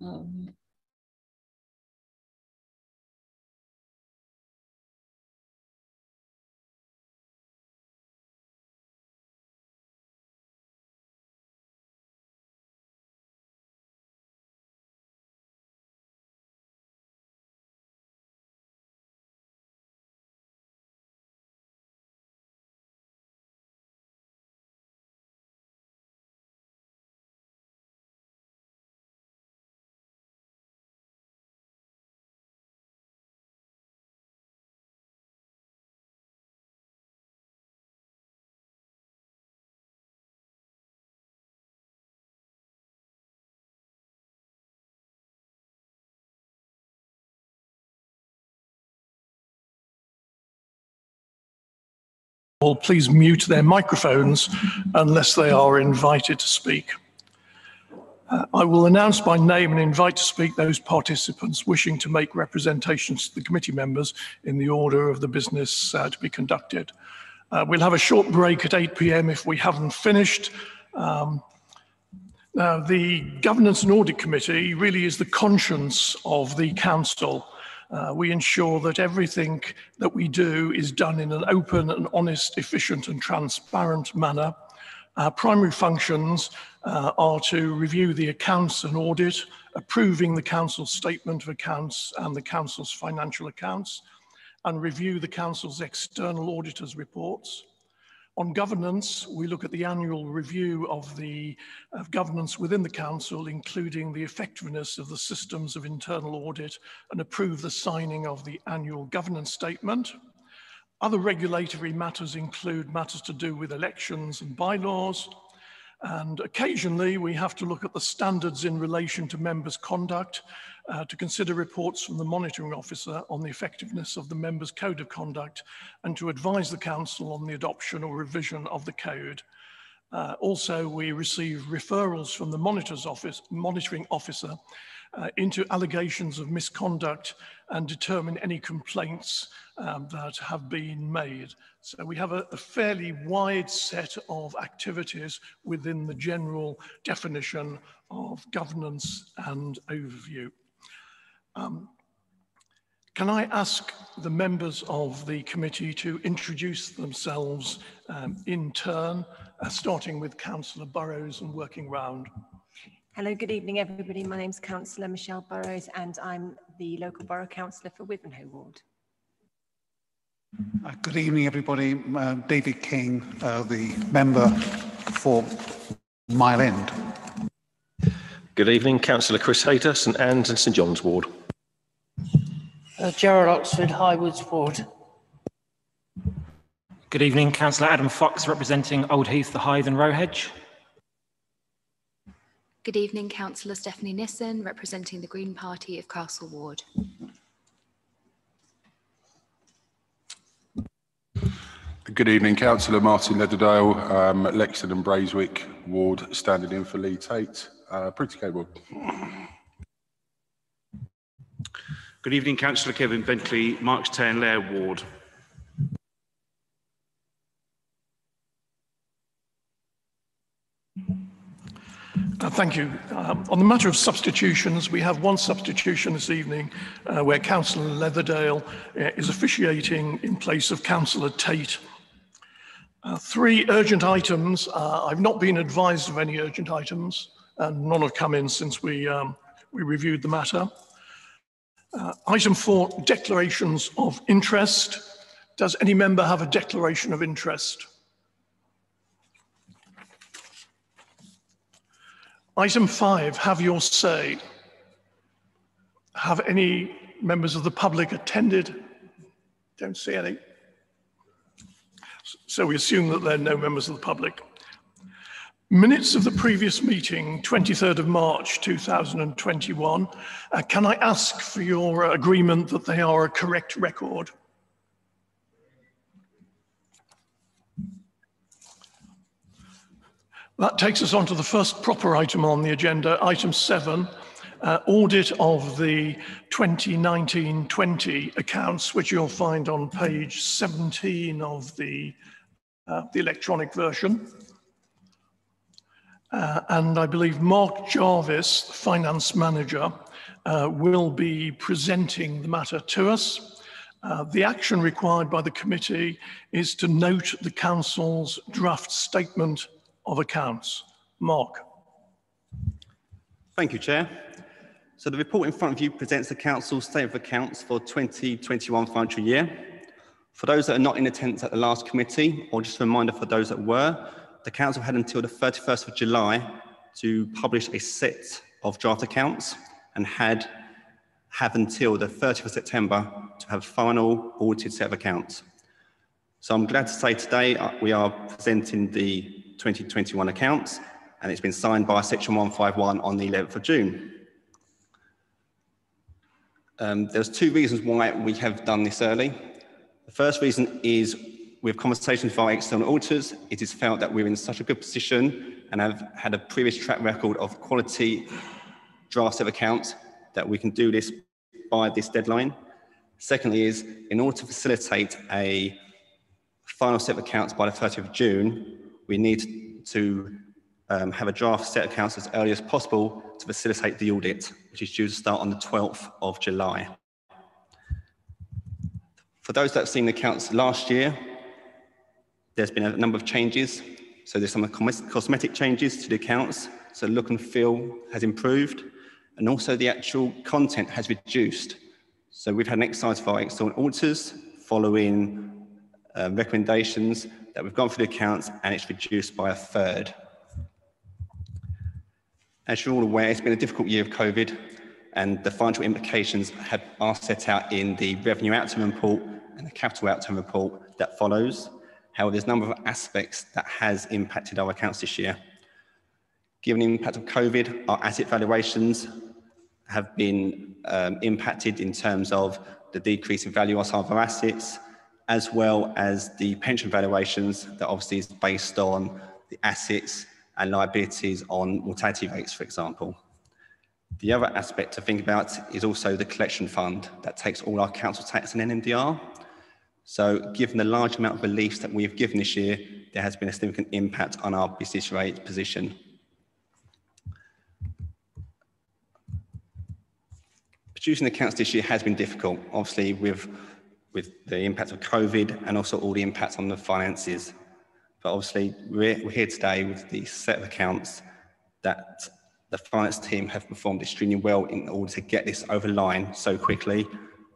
Um, all please mute their microphones unless they are invited to speak. Uh, I will announce by name and invite to speak those participants wishing to make representations to the committee members in the order of the business uh, to be conducted. Uh, we'll have a short break at 8 p.m. if we haven't finished. Um, now, the Governance and Audit Committee really is the conscience of the Council uh, we ensure that everything that we do is done in an open and honest, efficient and transparent manner. Our primary functions uh, are to review the accounts and audit, approving the Council's statement of accounts and the Council's financial accounts, and review the Council's external auditors' reports. On governance, we look at the annual review of the of governance within the Council, including the effectiveness of the systems of internal audit and approve the signing of the annual governance statement. Other regulatory matters include matters to do with elections and bylaws, and occasionally we have to look at the standards in relation to members' conduct uh, to consider reports from the monitoring officer on the effectiveness of the members' code of conduct and to advise the council on the adoption or revision of the code. Uh, also, we receive referrals from the monitor's office, monitoring officer uh, into allegations of misconduct and determine any complaints um, that have been made. So we have a, a, fairly wide set of activities within the general definition of governance and overview. Um, can I ask the members of the committee to introduce themselves um, in turn, uh, starting with Councillor Burrows and working round? Hello, good evening, everybody. My name is Councillor Michelle Burrows, and I'm the local borough councillor for Wivenhoe Ward. Uh, good evening, everybody. Uh, David King, uh, the member for Mile End. Good evening, Councillor Chris Hayter, St Anne's and St John's Ward. Uh, Gerald Oxford, Highwoods Ward. Good evening, Councillor Adam Fox, representing Old Heath, the Hythe and Rowhedge. Good evening, Councillor Stephanie Nissen, representing the Green Party of Castle Ward. Good evening, Councillor Martin Leatherdale, um, Lexden and Braiswick Ward, standing in for Lee Tate. Uh, pretty cable. Good evening, Councillor Kevin Bentley, Marks Tey and Layer Ward. Thank you. Um, on the matter of substitutions, we have one substitution this evening uh, where Councillor Leatherdale uh, is officiating in place of Councillor Tate. Uh, three urgent items. Uh, I've not been advised of any urgent items, and none have come in since we, um, we reviewed the matter. Uh, item four, declarations of interest. Does any member have a declaration of interest? Item five, have your say. Have any members of the public attended? Don't see any. So we assume that there are no members of the public. Minutes of the previous meeting, 23rd of March 2021. Uh, can I ask for your agreement that they are a correct record? That takes us on to the first proper item on the agenda, item seven, uh, audit of the 2019-20 accounts, which you'll find on page 17 of the, uh, the electronic version. Uh, and I believe Mark Jarvis, the finance manager, uh, will be presenting the matter to us. Uh, the action required by the committee is to note the council's draft statement of accounts. Mark. Thank you, Chair. So the report in front of you presents the council's state of accounts for 2021 financial year. For those that are not in attendance at the last committee, or just a reminder for those that were, the council had until the 31st of July to publish a set of draft accounts and had have until the 30th of September to have final audited set of accounts. So I'm glad to say today uh, we are presenting the 2021 accounts and it's been signed by Section 151 on the 11th of June. Um, there's two reasons why we have done this early. The first reason is with conversations with our external auditors, it is felt that we're in such a good position and have had a previous track record of quality drafts of accounts that we can do this by this deadline. Secondly is, in order to facilitate a final set of accounts by the 30th of June, we need to um, have a draft set of accounts as early as possible to facilitate the audit, which is due to start on the 12th of July. For those that have seen the accounts last year, there's been a number of changes. So there's some cosmetic changes to the accounts. So look and feel has improved. And also the actual content has reduced. So we've had an exercise for our external auditors following uh, recommendations that we've gone through the accounts and it's reduced by a third. As you're all aware, it's been a difficult year of COVID and the financial implications have, are set out in the revenue outcome report and the capital outcome report that follows. However, there's a number of aspects that has impacted our accounts this year. Given the impact of COVID, our asset valuations have been um, impacted in terms of the decrease in value of our assets, as well as the pension valuations that obviously is based on the assets and liabilities on mortality rates, for example. The other aspect to think about is also the collection fund that takes all our council tax and NNDR. So given the large amount of reliefs that we have given this year, there has been a significant impact on our business rate position. Producing accounts this year has been difficult, obviously with, with the impact of COVID and also all the impacts on the finances. But obviously we're, here today with the set of accounts that the finance team have performed extremely well in order to get this over line so quickly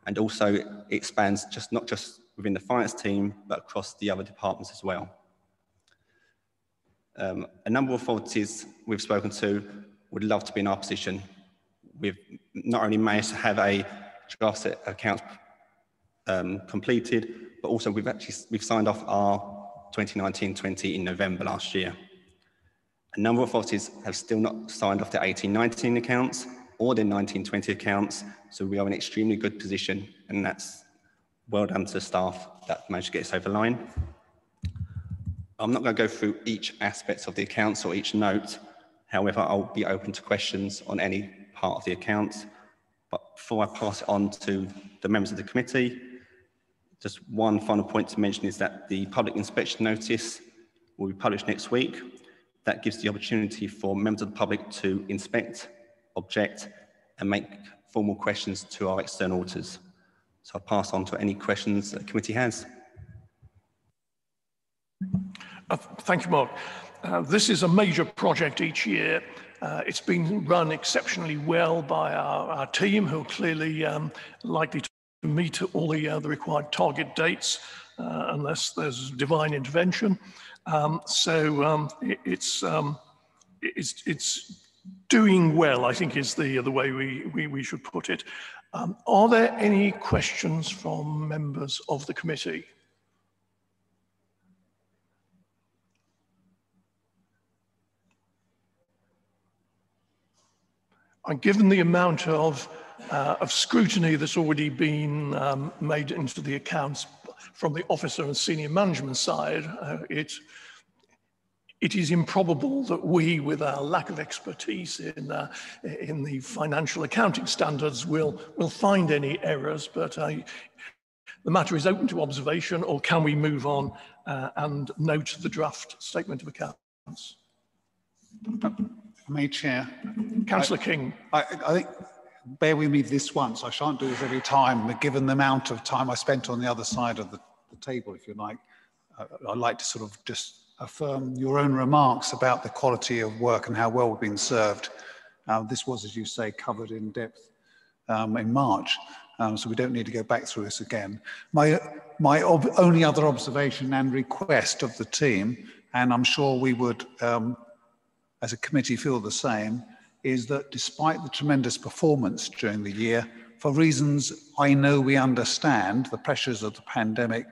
and also it expands just not just within the finance team, but across the other departments as well. Um, a number of authorities we've spoken to would love to be in our position. We've not only managed to have a draft set accounts um, completed, but also we've actually we've signed off our 2019-20 in November last year. A number of offices have still not signed off their 18-19 accounts or their 19-20 accounts, so we are in an extremely good position, and that's well done to the staff that managed to get us over the line. I'm not going to go through each aspect of the accounts or each note. However, I'll be open to questions on any part of the accounts. But before I pass it on to the members of the committee, just one final point to mention is that the public inspection notice will be published next week. That gives the opportunity for members of the public to inspect, object, and make formal questions to our external auditors. So I'll pass on to any questions the committee has. Uh, thank you, Mark. Uh, this is a major project each year. Uh, it's been run exceptionally well by our, our team, who are clearly um, likely to meet all the, uh, the required target dates, uh, unless there's divine intervention. Um, so um, it, it's, um, it's, it's doing well, I think is the, the way we, we, we should put it. Um, are there any questions from members of the committee? And given the amount of, uh, of scrutiny that's already been um, made into the accounts from the officer and senior management side, uh, it, it is improbable that we, with our lack of expertise in, uh, in the financial accounting standards, will, will find any errors, but uh, the matter is open to observation, or can we move on uh, and note the draft statement of accounts? May Chair. Councillor King. I, I think, bear with me this once, I shan't do this every time, but given the amount of time I spent on the other side of the, the table, if you like, uh, I'd like to sort of just affirm your own remarks about the quality of work and how well we've been served. Uh, this was, as you say, covered in depth um, in March, um, so we don't need to go back through this again. My, my only other observation and request of the team, and I'm sure we would um, as a committee feel the same is that despite the tremendous performance during the year, for reasons I know we understand, the pressures of the pandemic,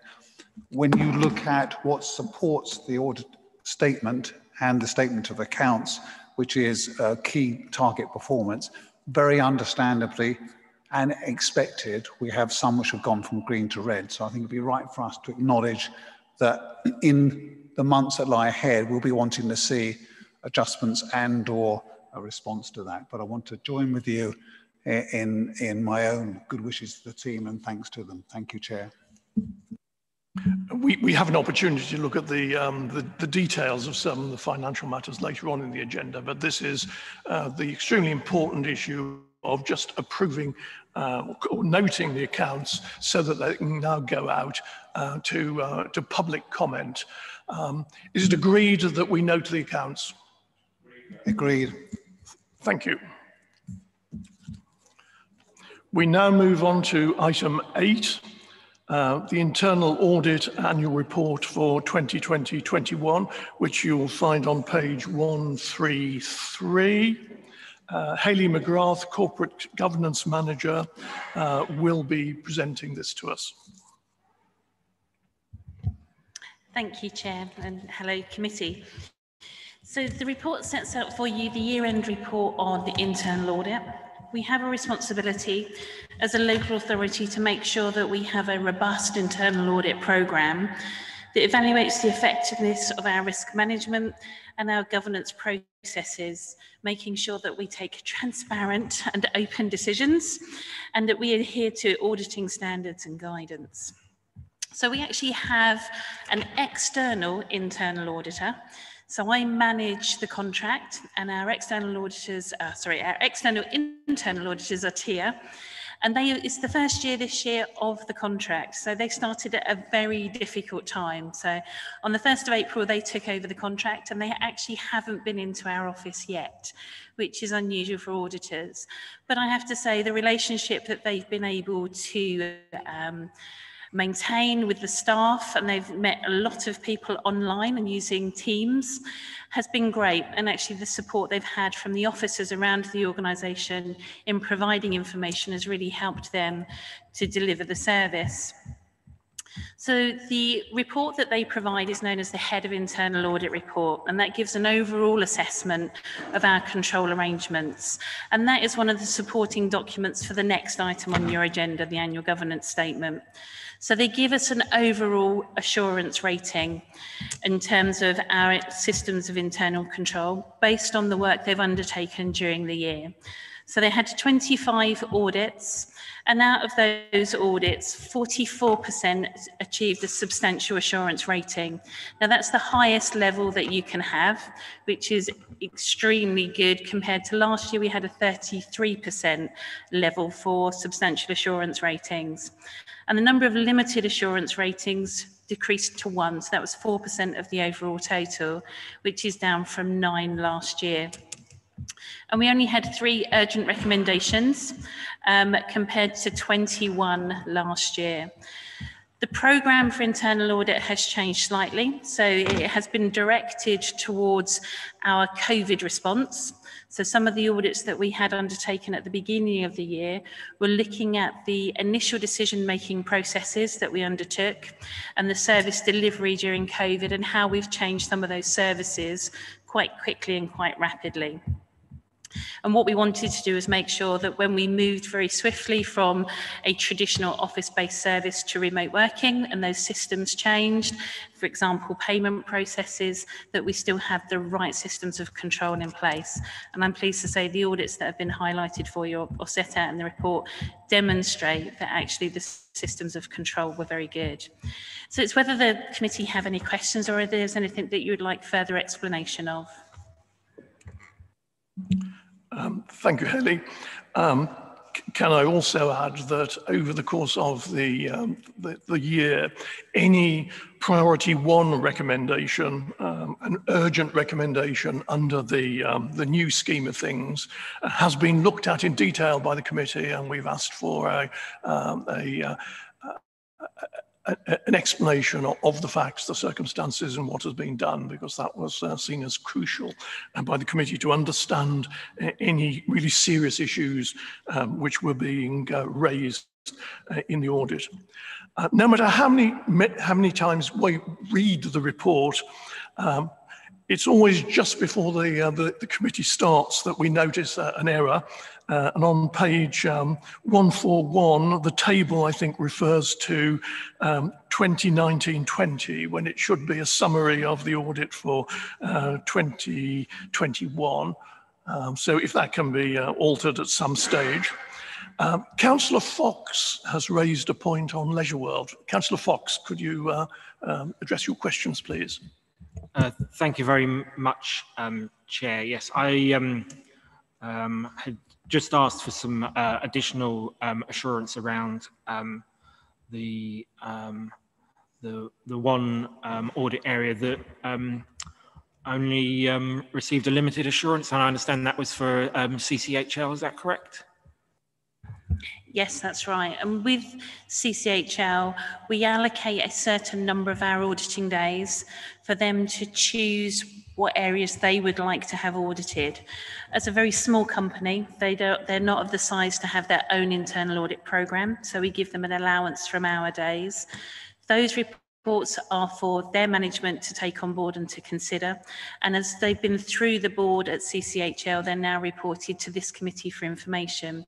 when you look at what supports the audit statement and the statement of accounts, which is a key target performance, very understandably and expected, we have some which have gone from green to red. So I think it'd be right for us to acknowledge that in the months that lie ahead, we'll be wanting to see adjustments and or a response to that. But I want to join with you in, in my own good wishes to the team and thanks to them. Thank you, Chair. We, we have an opportunity to look at the, um, the, the, details of some of the financial matters later on in the agenda, but this is uh, the extremely important issue of just approving uh, or noting the accounts so that they can now go out uh, to, uh, to public comment. Um, is it agreed that we note the accounts? Agreed. Thank you. We now move on to item eight, uh, the internal audit annual report for 2020-21, which you will find on page 133. Uh, Hayley McGrath, Corporate Governance Manager, uh, will be presenting this to us. Thank you, Chair, and hello, committee. So the report sets out for you the year-end report on the internal audit. We have a responsibility as a local authority to make sure that we have a robust internal audit programme that evaluates the effectiveness of our risk management and our governance processes, making sure that we take transparent and open decisions and that we adhere to auditing standards and guidance. So we actually have an external internal auditor so I manage the contract and our external auditors, uh, sorry, our external internal auditors are TIAA. And they, it's the first year this year of the contract. So they started at a very difficult time. So on the 1st of April, they took over the contract and they actually haven't been into our office yet, which is unusual for auditors. But I have to say the relationship that they've been able to um, maintain with the staff and they've met a lot of people online and using Teams has been great and actually the support they've had from the officers around the organisation in providing information has really helped them to deliver the service. So the report that they provide is known as the Head of Internal Audit Report, and that gives an overall assessment of our control arrangements. And that is one of the supporting documents for the next item on your agenda, the Annual Governance Statement. So they give us an overall assurance rating in terms of our systems of internal control based on the work they've undertaken during the year. So they had 25 audits, and out of those audits, 44% achieved a substantial assurance rating. Now, that's the highest level that you can have, which is extremely good compared to last year. We had a 33% level for substantial assurance ratings. And the number of limited assurance ratings decreased to one. So that was 4% of the overall total, which is down from nine last year. And we only had three urgent recommendations um, compared to 21 last year. The programme for internal audit has changed slightly. So it has been directed towards our COVID response. So some of the audits that we had undertaken at the beginning of the year were looking at the initial decision-making processes that we undertook and the service delivery during COVID and how we've changed some of those services quite quickly and quite rapidly. And what we wanted to do is make sure that when we moved very swiftly from a traditional office-based service to remote working and those systems changed, for example, payment processes, that we still have the right systems of control in place. And I'm pleased to say the audits that have been highlighted for you or set out in the report demonstrate that actually the systems of control were very good. So it's whether the committee have any questions or if there's anything that you would like further explanation of. Um, thank you, Haley. Um, can I also add that over the course of the, um, the, the, year, any priority one recommendation, um, an urgent recommendation under the, um, the new scheme of things uh, has been looked at in detail by the committee and we've asked for a, um, a, an explanation of the facts, the circumstances, and what has been done, because that was uh, seen as crucial uh, by the committee to understand uh, any really serious issues um, which were being uh, raised in the audit. No matter how many, how many times we read the report, um, it's always just before the, uh, the, the, committee starts that we notice uh, an error. Uh, and on page um, 141, the table, I think, refers to um, 2019-20, when it should be a summary of the audit for 2021. Uh, um, so if that can be uh, altered at some stage. Um, Councillor Fox has raised a point on Leisure World. Councillor Fox, could you uh, um, address your questions, please? Uh, thank you very much, um, Chair. Yes, I um, um, had just asked for some uh, additional um, assurance around um, the, um, the the one audit area that only received a limited assurance, and I understand that was for CCHL. Is that correct? Yes, that's right. And with CCHL, we allocate a certain number of our auditing days for them to choose what areas they would like to have audited. As a very small company, they don't, they're not of the size to have their own internal audit program, so we give them an allowance from our days. Those reports are for their management to take on board and to consider. And as they've been through the board at CCHL, they're now reported to this committee for information.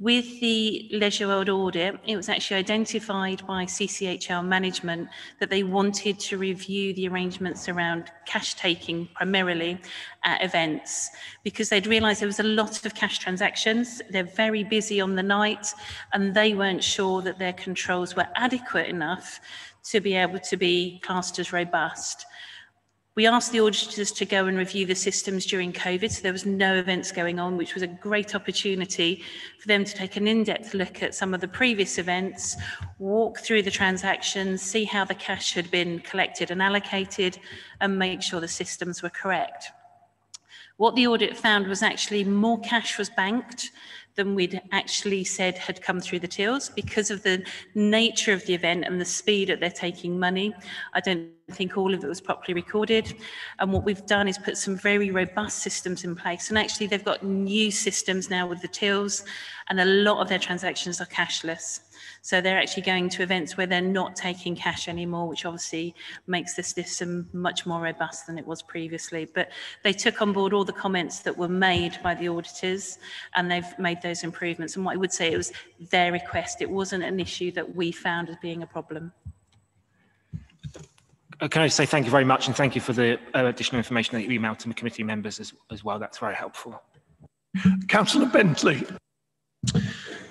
With the Leisure World audit, it was actually identified by CCHL management that they wanted to review the arrangements around cash taking primarily at events because they'd realised there was a lot of cash transactions. They're very busy on the night and they weren't sure that their controls were adequate enough to be able to be classed as robust. We asked the auditors to go and review the systems during COVID, so there was no events going on, which was a great opportunity for them to take an in-depth look at some of the previous events, walk through the transactions, see how the cash had been collected and allocated, and make sure the systems were correct. What the audit found was actually more cash was banked than we'd actually said had come through the tills because of the nature of the event and the speed that they're taking money. I don't think all of it was properly recorded. And what we've done is put some very robust systems in place. And actually, they've got new systems now with the tills, and a lot of their transactions are cashless. So they're actually going to events where they're not taking cash anymore, which obviously makes the system much more robust than it was previously. But they took on board all the comments that were made by the auditors and they've made those improvements. And what I would say, it was their request. It wasn't an issue that we found as being a problem. Uh, can I say thank you very much and thank you for the uh, additional information that you emailed to the committee members as, as well. That's very helpful. Councillor Bentley.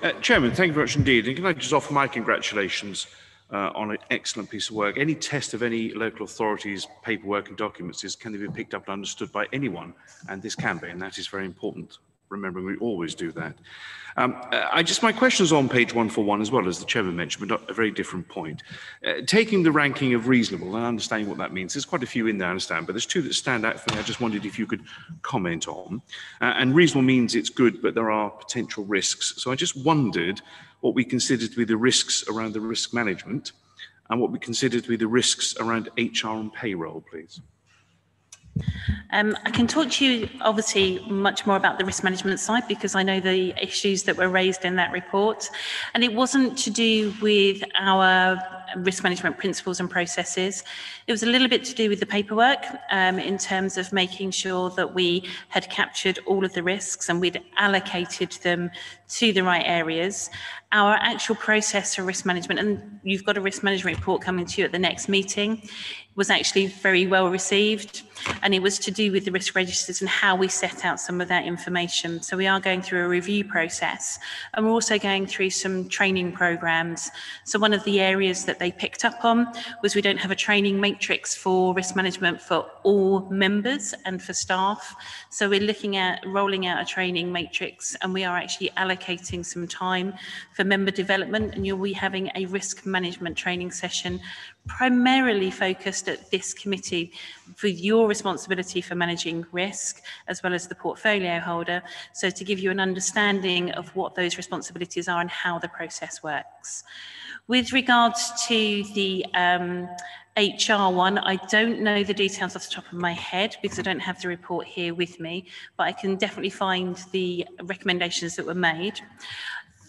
Uh, Chairman, thank you very much indeed. And can I just offer my congratulations uh, on an excellent piece of work. Any test of any local authorities' paperwork and documents is can they be picked up and understood by anyone? And this can be, and that is very important remembering we always do that. Um, I just, my question is on page 141 as well, as the chairman mentioned, but a very different point. Uh, taking the ranking of reasonable and understanding what that means, there's quite a few in there, I understand, but there's two that stand out for me. I just wondered if you could comment on. Uh, and reasonable means it's good, but there are potential risks. So I just wondered what we consider to be the risks around the risk management and what we consider to be the risks around HR and payroll, please. Um, I can talk to you obviously much more about the risk management side because I know the issues that were raised in that report. And it wasn't to do with our risk management principles and processes. It was a little bit to do with the paperwork um, in terms of making sure that we had captured all of the risks and we'd allocated them to the right areas. Our actual process for risk management, and you've got a risk management report coming to you at the next meeting, was actually very well received. And it was to do with the risk registers and how we set out some of that information. So we are going through a review process and we're also going through some training programs. So one of the areas that they picked up on was we don't have a training matrix for risk management for all members and for staff. So we're looking at rolling out a training matrix and we are actually allocating some time for member development and you'll be having a risk management training session primarily focused at this committee for your responsibility for managing risk as well as the portfolio holder. So to give you an understanding of what those responsibilities are and how the process works. With regards to the um, HR one, I don't know the details off the top of my head because I don't have the report here with me, but I can definitely find the recommendations that were made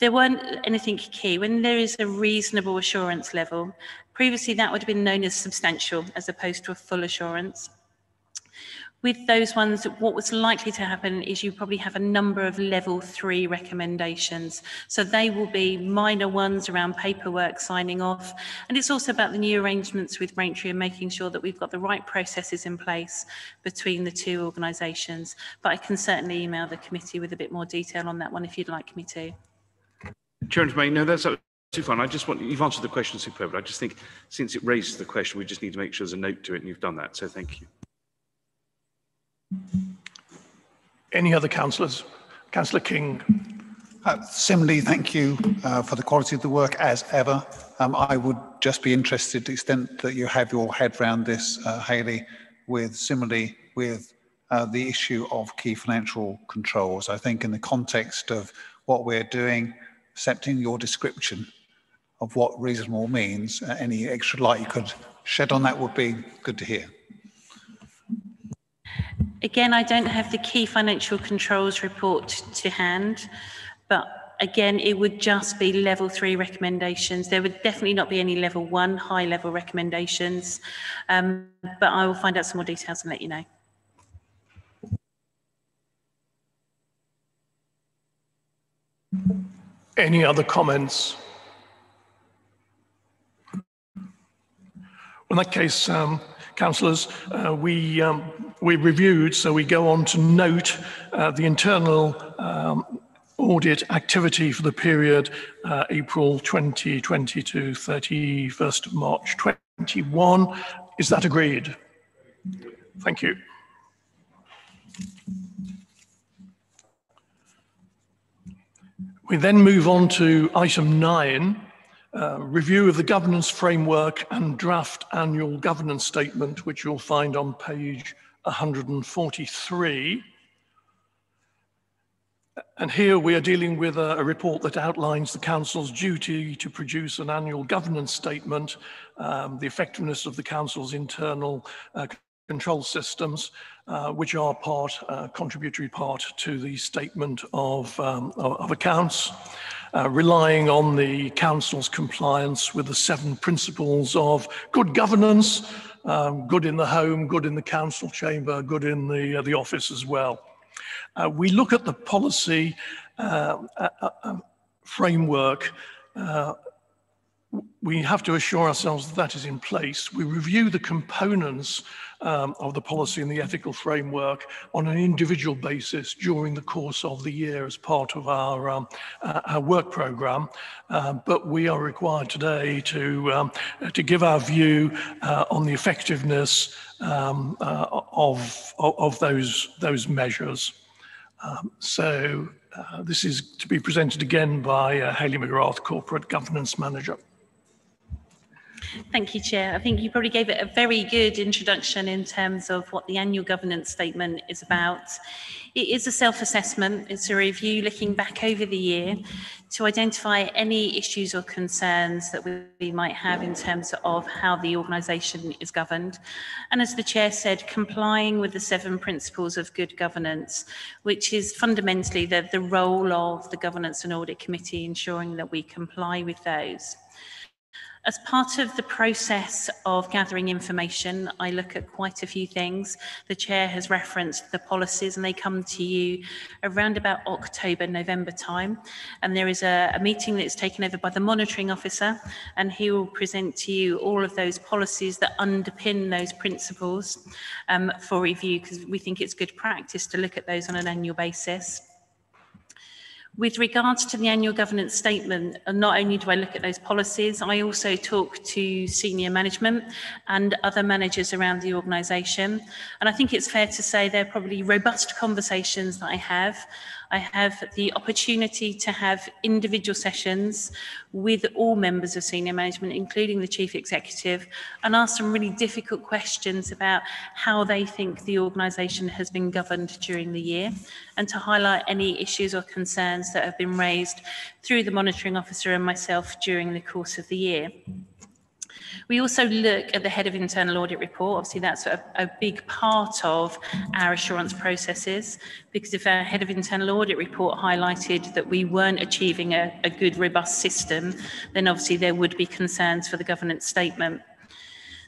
there weren't anything key. When there is a reasonable assurance level, Previously, that would have been known as substantial as opposed to a full assurance. With those ones, what was likely to happen is you probably have a number of level three recommendations. So they will be minor ones around paperwork signing off. And it's also about the new arrangements with Braintree and making sure that we've got the right processes in place between the two organisations. But I can certainly email the committee with a bit more detail on that one if you'd like me to. Chairman, May, no, that's too fine. I just want, you've answered the question superbly. I just think since it raises the question, we just need to make sure there's a note to it and you've done that. So thank you. Any other councillors? Councillor King. Uh, similarly, thank you uh, for the quality of the work as ever. Um, I would just be interested to the extent that you have your head around this, uh, Haley, with similarly with uh, the issue of key financial controls. I think in the context of what we're doing, accepting your description of what reasonable means, uh, any extra light you could shed on that would be good to hear. Again, I don't have the key financial controls report to hand, but again, it would just be level three recommendations. There would definitely not be any level one high level recommendations, um, but I will find out some more details and let you know. Any other comments? In that case, um, councillors, uh, we, um, we reviewed, so we go on to note uh, the internal um, audit activity for the period uh, April 2020 to 31st of March 21. Is that agreed? Thank you. We then move on to item nine, uh, review of the governance framework and draft annual governance statement, which you'll find on page 143. And here we are dealing with a, a, report that outlines the Council's duty to produce an annual governance statement, um, the effectiveness of the Council's internal uh, control systems, uh, which are part, uh, contributory part to the statement of, um, of accounts, uh, relying on the Council's compliance with the seven principles of good governance, um, good in the home, good in the Council chamber, good in the, uh, the office as well. Uh, we look at the policy um, framework we have to assure ourselves that that is in place. We review the components um, of the policy and the ethical framework on an individual basis during the course of the year as part of our, um, uh, our work program. Uh, but we are required today to, um, to give our view uh, on the effectiveness um, uh, of, of those, those measures. Um, so uh, this is to be presented again by uh, Haley McGrath, Corporate Governance Manager. Thank you, Chair. I think you probably gave it a very good introduction in terms of what the annual governance statement is about. It is a self-assessment. It's a review looking back over the year to identify any issues or concerns that we might have in terms of how the organisation is governed. And as the Chair said, complying with the seven principles of good governance, which is fundamentally the, the role of the Governance and Audit Committee, ensuring that we comply with those. As part of the process of gathering information, I look at quite a few things. The chair has referenced the policies and they come to you around about October, November time. And there is a, a meeting that's taken over by the monitoring officer and he will present to you all of those policies that underpin those principles um, for review because we think it's good practice to look at those on an annual basis. With regards to the annual governance statement, not only do I look at those policies, I also talk to senior management and other managers around the organisation. And I think it's fair to say they're probably robust conversations that I have. I have the opportunity to have individual sessions with all members of senior management, including the chief executive, and ask some really difficult questions about how they think the organisation has been governed during the year, and to highlight any issues or concerns that have been raised through the monitoring officer and myself during the course of the year. We also look at the head of internal audit report. Obviously, that's a, a big part of our assurance processes because if our head of internal audit report highlighted that we weren't achieving a, a good, robust system, then obviously there would be concerns for the governance statement.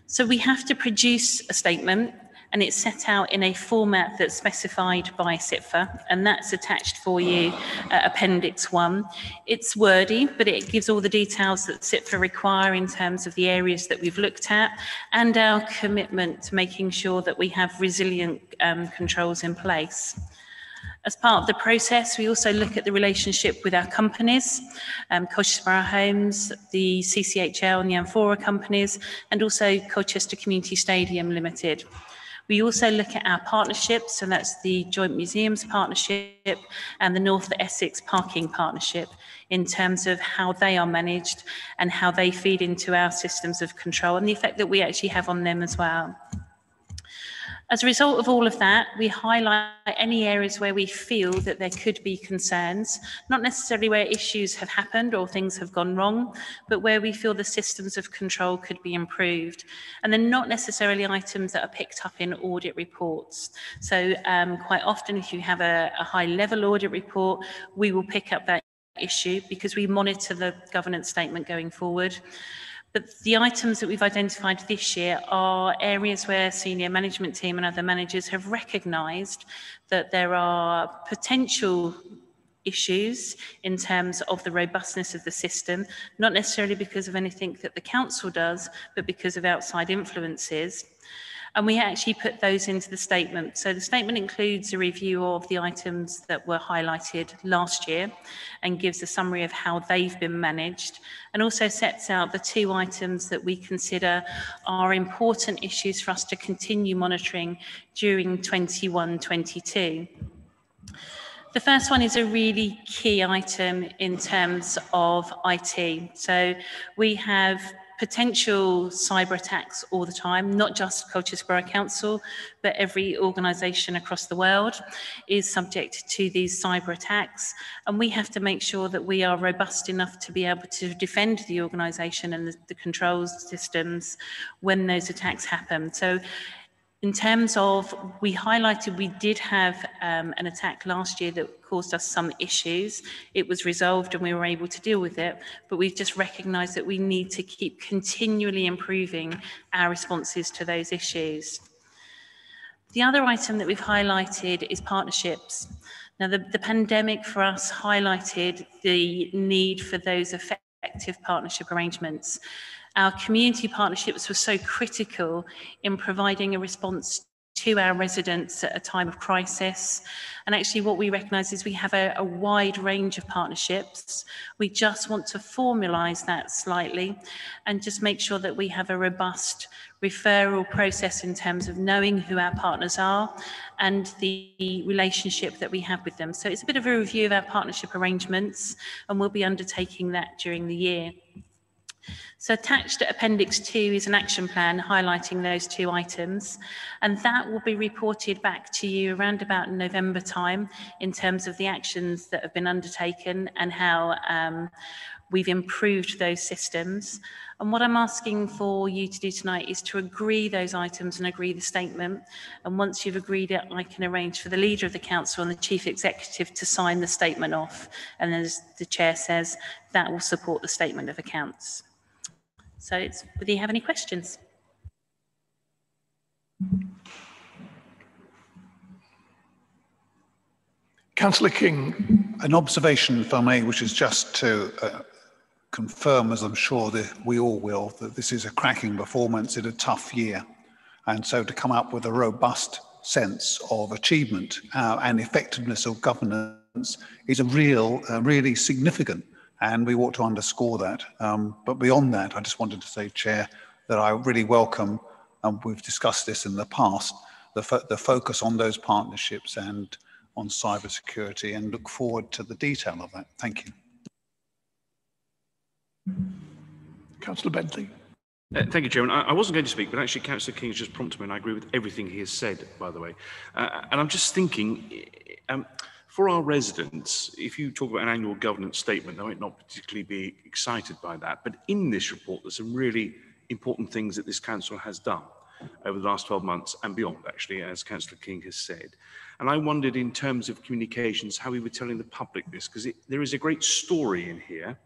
So we have to produce a statement and it's set out in a format that's specified by CIPFA, and that's attached for you, uh, Appendix 1. It's wordy, but it gives all the details that CIPFA require in terms of the areas that we've looked at and our commitment to making sure that we have resilient um, controls in place. As part of the process, we also look at the relationship with our companies, um, Colchester Homes, the CCHL and the Amphora companies, and also Colchester Community Stadium Limited. We also look at our partnerships, and that's the Joint Museums Partnership and the North Essex Parking Partnership, in terms of how they are managed and how they feed into our systems of control and the effect that we actually have on them as well. As a result of all of that, we highlight any areas where we feel that there could be concerns, not necessarily where issues have happened or things have gone wrong, but where we feel the systems of control could be improved. And they're not necessarily items that are picked up in audit reports. So um, quite often, if you have a, a high level audit report, we will pick up that issue because we monitor the governance statement going forward. But the items that we've identified this year are areas where senior management team and other managers have recognised that there are potential issues in terms of the robustness of the system, not necessarily because of anything that the council does, but because of outside influences. And we actually put those into the statement. So the statement includes a review of the items that were highlighted last year and gives a summary of how they've been managed and also sets out the two items that we consider are important issues for us to continue monitoring during 21-22. The first one is a really key item in terms of IT. So we have potential cyber attacks all the time, not just Colchester Borough Council, but every organisation across the world is subject to these cyber attacks. And we have to make sure that we are robust enough to be able to defend the organisation and the, the controls systems when those attacks happen. So in terms of, we highlighted we did have um, an attack last year that caused us some issues. It was resolved and we were able to deal with it, but we've just recognised that we need to keep continually improving our responses to those issues. The other item that we've highlighted is partnerships. Now, the, the pandemic for us highlighted the need for those effective partnership arrangements. Our community partnerships were so critical in providing a response to our residents at a time of crisis. And actually, what we recognise is we have a, a, wide range of partnerships. We just want to formalise that slightly and just make sure that we have a robust referral process in terms of knowing who our partners are and the relationship that we have with them. So it's a bit of a review of our partnership arrangements, and we'll be undertaking that during the year. So attached to Appendix 2 is an action plan highlighting those two items, and that will be reported back to you around about November time in terms of the actions that have been undertaken and how um, we've improved those systems. And what I'm asking for you to do tonight is to agree those items and agree the statement. And once you've agreed it, I can arrange for the leader of the council and the chief executive to sign the statement off. And as the chair says, that will support the statement of accounts. So it's whether you have any questions. Councillor King. An observation, if I may, which is just to uh, confirm, as I'm sure that we all will, that this is a cracking performance in a tough year. And so to come up with a robust sense of achievement uh, and effectiveness of governance is a real, uh, really significant, and we ought to underscore that. Um, but beyond that, I just wanted to say, Chair, that I really welcome, and we've discussed this in the past, the, fo the focus on those partnerships and on cybersecurity and look forward to the detail of that. Thank you. Councillor Bentley. Uh, thank you, Chairman. I, I, wasn't going to speak, but actually Councillor King has just prompted me, and I agree with everything he has said, by the way. Uh, and I'm just thinking, um, for our residents, if you talk about an annual governance statement, they might not particularly be excited by that. But in this report, there's some really important things that this council has done over the last 12 months and beyond, actually, as Councillor King has said. And I wondered in terms of communications, how we were telling the public this, because there is a great story in here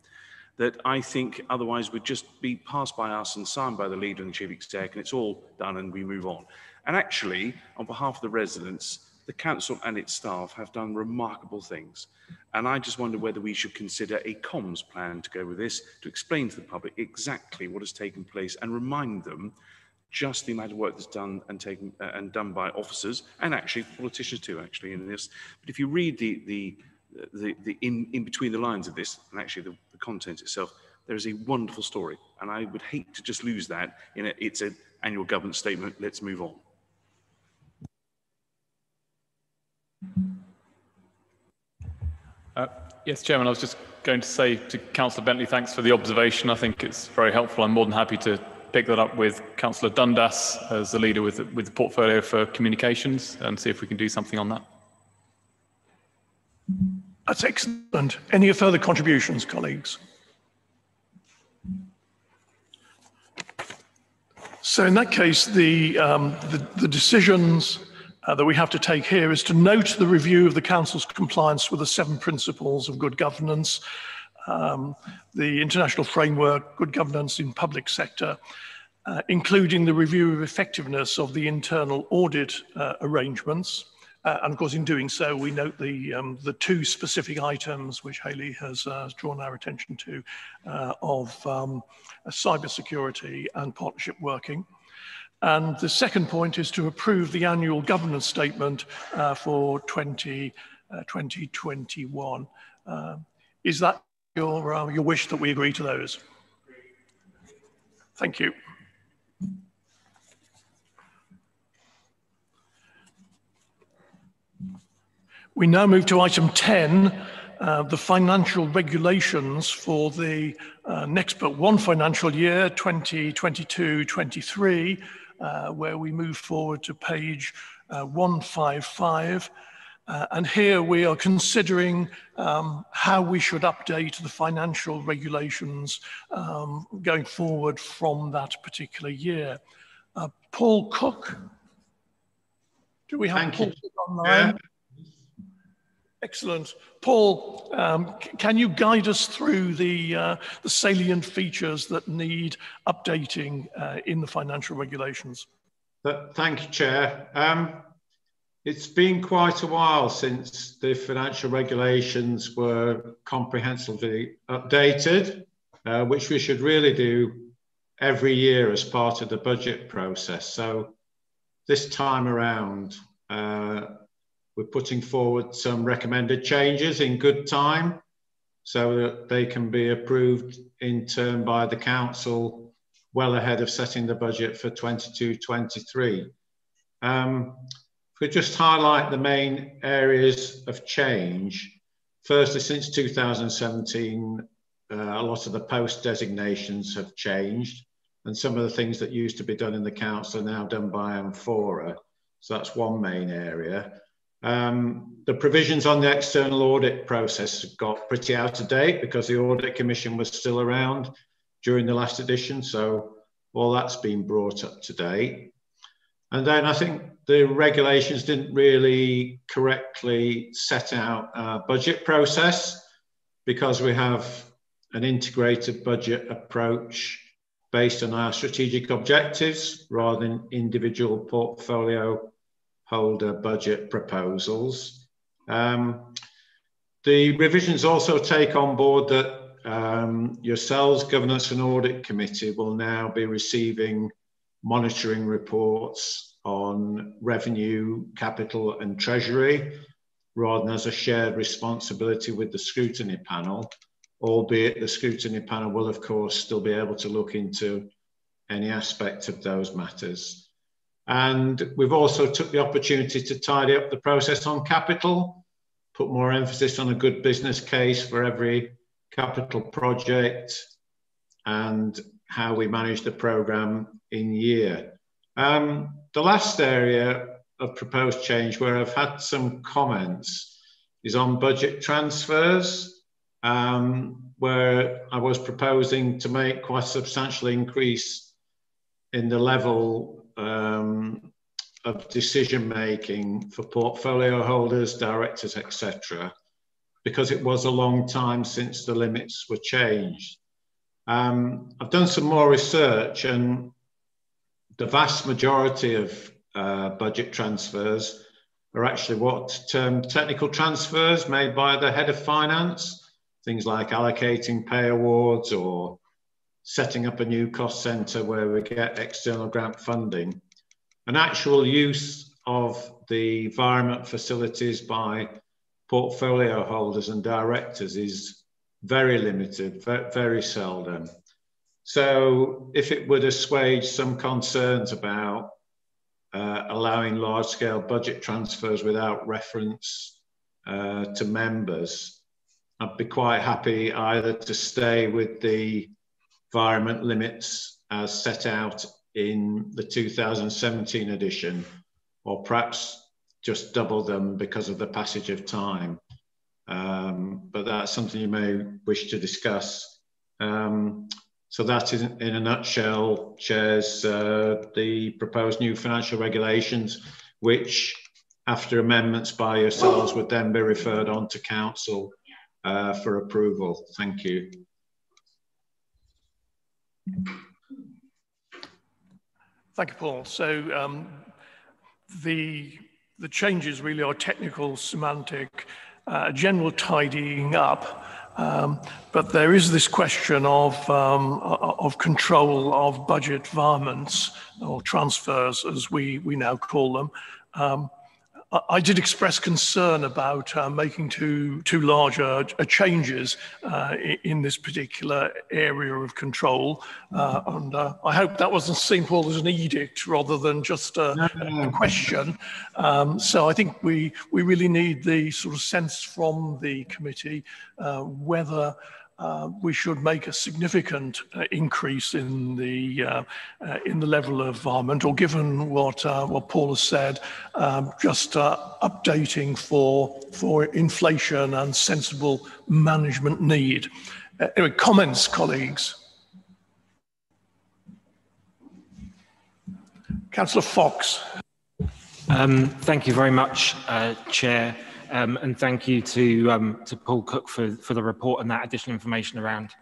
that I think otherwise would just be passed by us and signed by the leader and the chief exec, and it's all done and we move on. And actually, on behalf of the residents, the council and its staff have done remarkable things. And I just wonder whether we should consider a comms plan to go with this, to explain to the public exactly what has taken place and remind them just the amount of work that's done and taken uh, and done by officers and actually politicians too actually in this. But if you read the the the, the in in between the lines of this and actually the, the content itself there is a wonderful story. And i would hate to just lose that in a, it's an annual government statement. Let's move on uh, yes chairman i was just going to say to councillor bentley thanks for the observation i think it's very helpful i'm more than happy to pick that up with Councillor Dundas as the leader with, with the portfolio for communications and see if we can do something on that. That's excellent. Any further contributions, colleagues? So in that case, the, um, the, the, decisions uh, that we have to take here is to note the review of the Council's compliance with the seven principles of good governance um, the international framework, good governance in public sector, uh, including the review of effectiveness of the internal audit uh, arrangements. Uh, and of course, in doing so, we note the, um, the two specific items which Haley has uh, drawn our attention to uh, of um, cybersecurity and partnership working. And the second point is to approve the annual governance statement uh, for 20, 2021. is that your, uh, your wish that we agree to those? Thank you. We now move to item 10, uh, the financial regulations for the uh, next but one financial year, 2022-23, uh, where we move forward to page uh, 155. Uh, and here we are considering um, how we should update the financial regulations um, going forward from that particular year. Uh, Paul Cook, do we have Thank Paul you. online? Yeah. Excellent. Paul, um, can you guide us through the, uh, the salient features that need updating uh, in the financial regulations? Thank you, Chair. Um, it's been quite a while since the financial regulations were comprehensively updated, uh, which we should really do every year as part of the budget process. So this time around, uh, we're putting forward some recommended changes in good time so that they can be approved in turn by the council well ahead of setting the budget for 22-23. Um, could just highlight the main areas of change. Firstly, since 2017, uh, a lot of the post designations have changed, and some of the things that used to be done in the council are now done by Amphora. So that's one main area. Um, the provisions on the external audit process got pretty out of date because the audit commission was still around during the last edition. So all that's been brought up to date. And then I think the regulations didn't really correctly set out our budget process because we have an integrated budget approach based on our strategic objectives rather than individual portfolio holder budget proposals. Um, the revisions also take on board that um, yourselves, Governance and Audit Committee, will now be receiving monitoring reports on revenue, capital, and treasury, rather than as a shared responsibility with the scrutiny panel, albeit the scrutiny panel will, of course, still be able to look into any aspect of those matters. And we've also took the opportunity to tidy up the process on capital, put more emphasis on a good business case for every capital project, and how we manage the program in year. Um, the last area of proposed change where I've had some comments is on budget transfers, um, where I was proposing to make quite a substantial increase in the level um, of decision making for portfolio holders, directors, etc because it was a long time since the limits were changed. Um, I've done some more research, and the vast majority of uh, budget transfers are actually what term technical transfers made by the head of finance, things like allocating pay awards or setting up a new cost centre where we get external grant funding. An actual use of the virement facilities by portfolio holders and directors is very limited, very seldom. So if it would assuage some concerns about uh, allowing large scale budget transfers without reference uh, to members, I'd be quite happy either to stay with the virement limits as set out in the 2017 edition, or perhaps just double them because of the passage of time. Um, but that's something you may wish to discuss. Um, so that is, in a nutshell, chairs uh, the proposed new financial regulations, which, after amendments by yourselves, would then be referred on to council uh, for approval. Thank you. Thank you, Paul. So um, the the changes really are technical, semantic, uh, general tidying up. Um, but there is this question of, um, of control of budget virements or transfers, as we, we now call them. Um, I did express concern about uh, making too too large uh, changes uh, in this particular area of control, uh, and uh, I hope that wasn't seen, Paul, as an edict rather than just a, a question. Um, so I think we we really need the sort of sense from the committee uh, whether uh, we should make a significant uh, increase in the uh, uh in the level of virement, or given what uh, what Paul has said, um, just uh, updating for for inflation and sensible management need. anyway, comments, colleagues. Councillor Fox. Um, thank you very much, Chair. Um, and thank you to, um, to Paul Cook for, for the report and that additional information around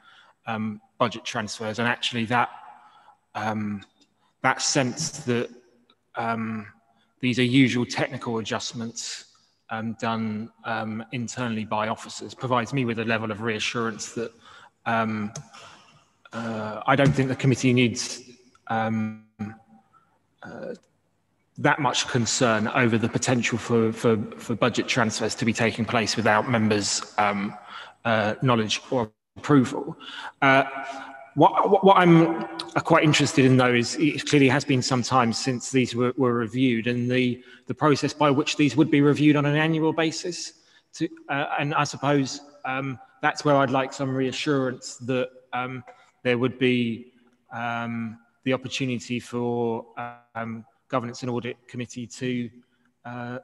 um, budget transfers. And actually that, um, that sense that um, these are usual technical adjustments um, done internally by officers provides me with a level of reassurance that uh, I don't think the committee needs uh, that much concern over the potential for, for, for budget transfers to be taking place without members' um, uh, knowledge or approval. Uh, what, what, I'm quite interested in, though, is it clearly has been some time since these were, were reviewed, and the, the process by which these would be reviewed on an annual basis. To, uh, and I suppose um, that's where I'd like some reassurance that um, there would be um, the opportunity for um, Governance and Audit Committee to uh,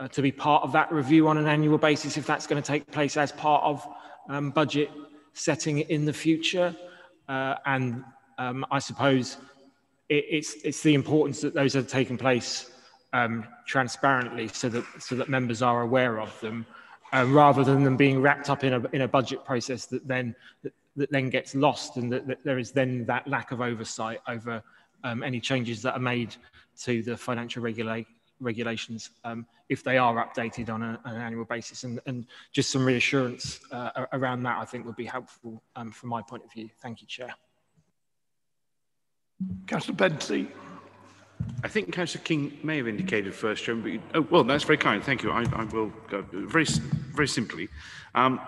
uh, to be part of that review on an annual basis if that's going to take place as part of um, budget setting in the future. Uh, and um, I suppose it, it's, it's the importance that those are taking place um, transparently so that, so that members are aware of them uh, rather than them being wrapped up in a, in a budget process that then that then gets lost and that, that there is then that lack of oversight over um, any changes that are made to the financial regula regulations um, if they are updated on, a, on, an annual basis and, and just some reassurance uh, around that I think would be helpful um, from my point of view. Thank you, Chair. Councillor Bentley. I think Councillor King may have indicated first, Chairman, but you, oh, well, that's very kind. Thank you. I, I will go very, very simply. Um,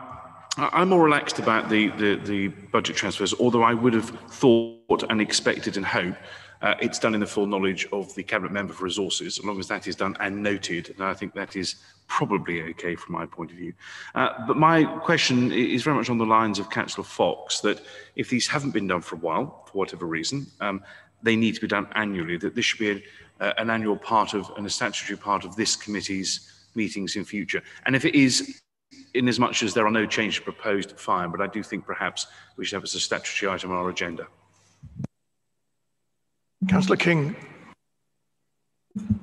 I'm more relaxed about the, the, the budget transfers, although I would have thought and expected and hoped uh, it's done in the full knowledge of the Cabinet Member for Resources, as long as that is done and noted. And I think that is probably okay from my point of view. Uh, but my question is very much on the lines of Councillor Fox, that if these haven't been done for a while, for whatever reason, um, they need to be done annually, that this should be a, uh, an annual part of, and a statutory part of this committee's meetings in future. And if it is in as much as there are no changes proposed, fine, but I do think perhaps we should have as a statutory item on our agenda. Councillor King.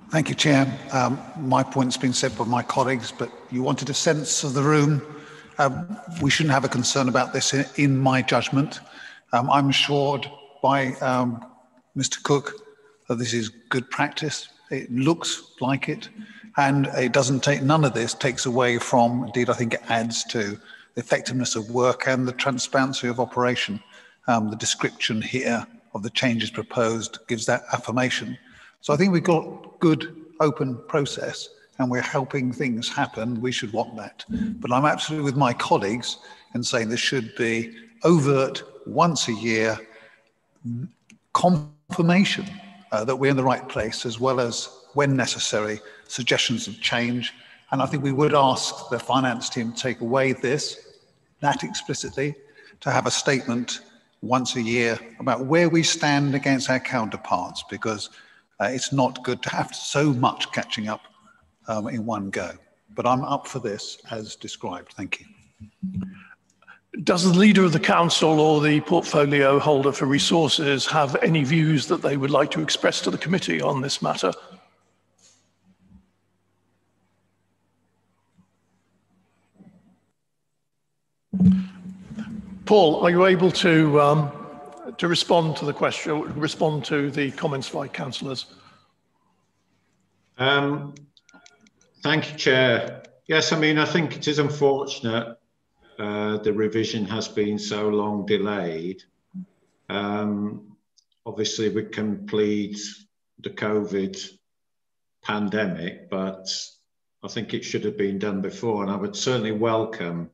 Thank you, Chair. Um, my point's been said by my colleagues, but you wanted a sense of the room. Um, we shouldn't have a concern about this in, in my judgment. Um, I'm assured by um, Mr Cook that this is good practice. It looks like it, and it doesn't take, none of this takes away from, indeed I think it adds to the effectiveness of work and the transparency of operation. Um, the description here of the changes proposed gives that affirmation. So I think we've got good open process and we're helping things happen. We should want that. But I'm absolutely with my colleagues in saying there should be overt once a year confirmation uh, that we're in the right place as well as when necessary suggestions of change. And I think we would ask the finance team to take away this, that explicitly, to have a statement once a year about where we stand against our counterparts because uh, it's not good to have so much catching up um, in one go. But I'm up for this as described. Thank you. Does the leader of the council or the portfolio holder for resources have any views that they would like to express to the committee on this matter? Paul, are you able to um, to respond to the question, respond to the comments by councillors? Um, thank you, Chair. Yes, I mean, I think it is unfortunate uh, the revision has been so long delayed. Um, obviously, we can plead the COVID pandemic, but I think it should have been done before, and I would certainly welcome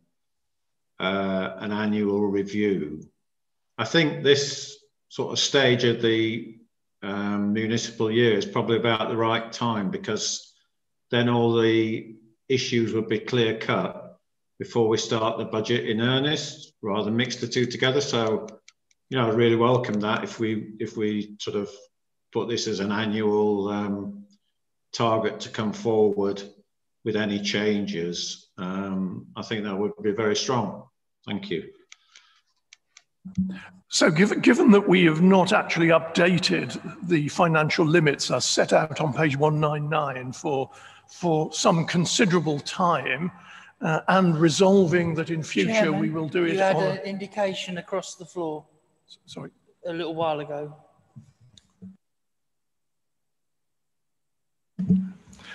uh, an annual review. I think this sort of stage of the um, municipal year is probably about the right time because then all the issues would be clear cut before we start the budget in earnest rather mix the two together. So, you know, I really welcome that if we if we sort of put this as an annual um, target to come forward with any changes, um, I think that would be very strong. Thank you. So given, given that we have not actually updated the financial limits as set out on page 199 for, for some considerable time, uh, and resolving that in future Chairman, we will do it you had on... an indication across the floor. Sorry. A little while ago.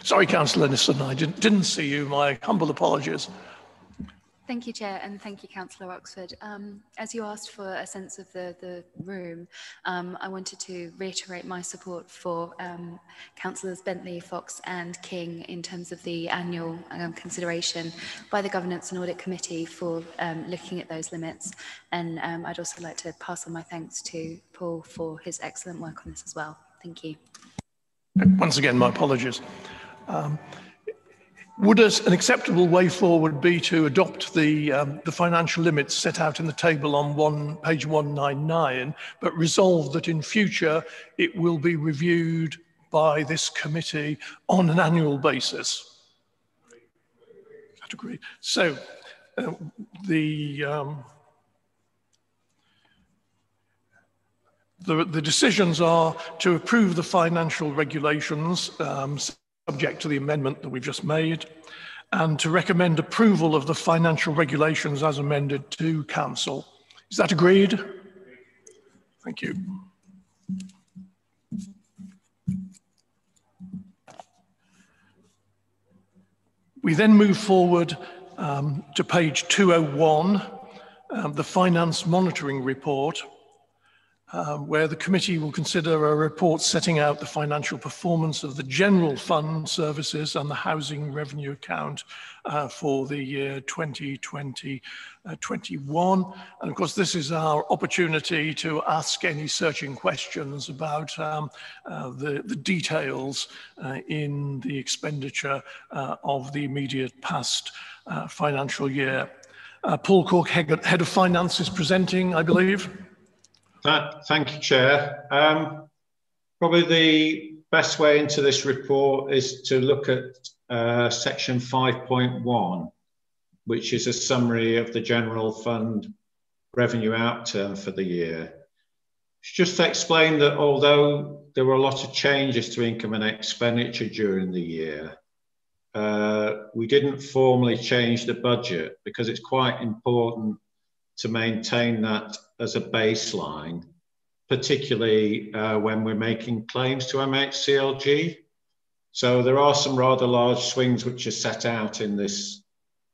Sorry, Councillor Nissen, I didn't, didn't see you. My humble apologies. Thank you, Chair, and thank you, Councillor Oxford. Um, as you asked for a sense of the, the room, um, I wanted to reiterate my support for um, Councillors Bentley, Fox and King in terms of the annual um, consideration by the Governance and Audit Committee for um, looking at those limits. And um, I'd also like to pass on my thanks to Paul for his excellent work on this as well. Thank you. Once again, my apologies. Um, would an acceptable way forward be to adopt the, um, the financial limits set out in the table on one, page 199, but resolve that in future it will be reviewed by this committee on an annual basis? I'd agree. So uh, the, um, the, the decisions are to approve the financial regulations um, subject to the amendment that we've just made, and to recommend approval of the financial regulations as amended to Council Is that agreed? Thank you. We then move forward um, to page 201, um, the Finance Monitoring Report, um, where the committee will consider a report setting out the financial performance of the general fund services and the housing revenue account uh, for the year 2020 uh, 21. And of course, this is our opportunity to ask any searching questions about um, uh, the, the details uh, in the expenditure uh, of the immediate past uh, financial year. Paul Cook, Head of Finance, is presenting, I believe. Thank you, Chair. Um, probably the best way into this report is to look at uh, section 5.1, which is a summary of the general fund revenue outturn for the year. Just to explain that although there were a lot of changes to income and expenditure during the year, uh, we didn't formally change the budget because it's quite important to maintain that as a baseline, particularly uh, when we're making claims to MHCLG. So there are some rather large swings which are set out in this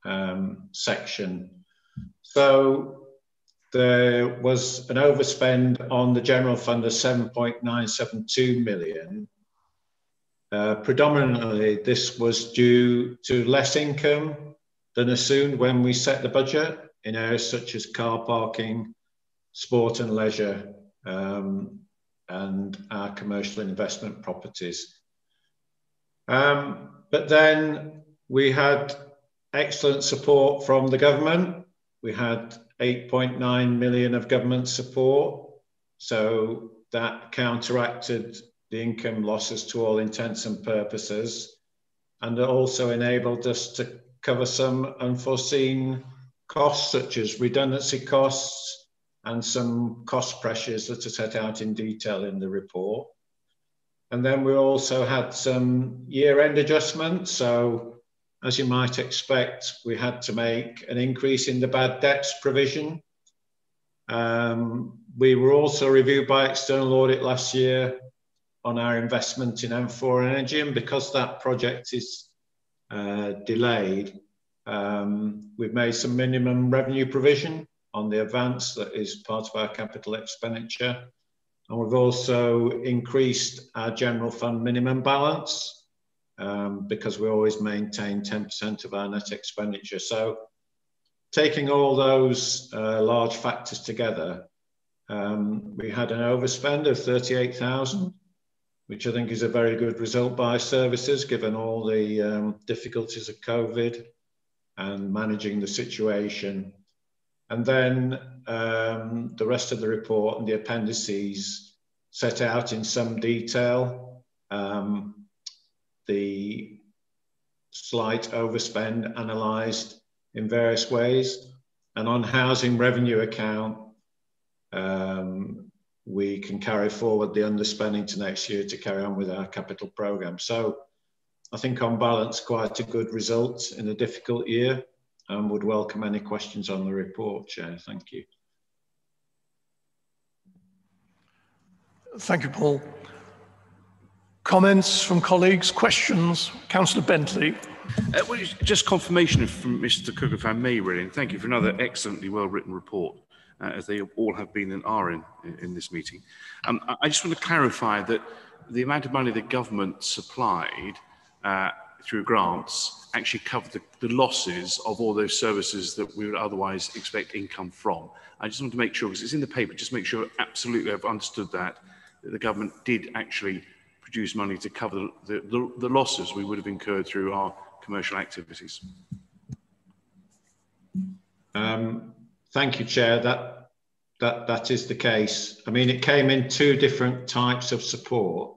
um, section. So there was an overspend on the general fund of 7.972 million. Uh, predominantly, this was due to less income than assumed when we set the budget in areas such as car parking, sport and leisure, um, and our commercial investment properties. Um, but then we had excellent support from the government. We had 8.9 million of government support. So that counteracted the income losses to all intents and purposes. And also enabled us to cover some unforeseen costs such as redundancy costs and some cost pressures that are set out in detail in the report. And then we also had some year-end adjustments. So as you might expect, we had to make an increase in the bad debts provision. Um, we were also reviewed by external audit last year on our investment in Amphora Energy. And because that project is uh, delayed, um, we've made some minimum revenue provision on the advance that is part of our capital expenditure. And we've also increased our general fund minimum balance um, because we always maintain 10% of our net expenditure. So taking all those uh, large factors together, um, we had an overspend of 38,000, which I think is a very good result by services given all the um, difficulties of COVID and managing the situation. And then um, the rest of the report and the appendices set out in some detail um, the slight overspend analysed in various ways. And on housing revenue account, um, we can carry forward the underspending to next year to carry on with our capital programme. So I think on balance, quite a good result in a difficult year and would welcome any questions on the report, Chair. Thank you. Thank you, Paul. Comments from colleagues, questions? Councillor Bentley. Uh, well, just confirmation from Mr Cook, if I may, really, and thank you for another excellently well-written report, uh, as they all have been and are in, in this meeting. Um, I just want to clarify that the amount of money the government supplied uh, through grants actually cover the, the, losses of all those services that we would otherwise expect income from. I just want to make sure, because it's in the paper, just make sure absolutely I've understood that, that the government did actually produce money to cover the, the, the losses we would have incurred through our commercial activities. Um, thank you, Chair. That, that, that is the case. I mean, it came in two different types of support.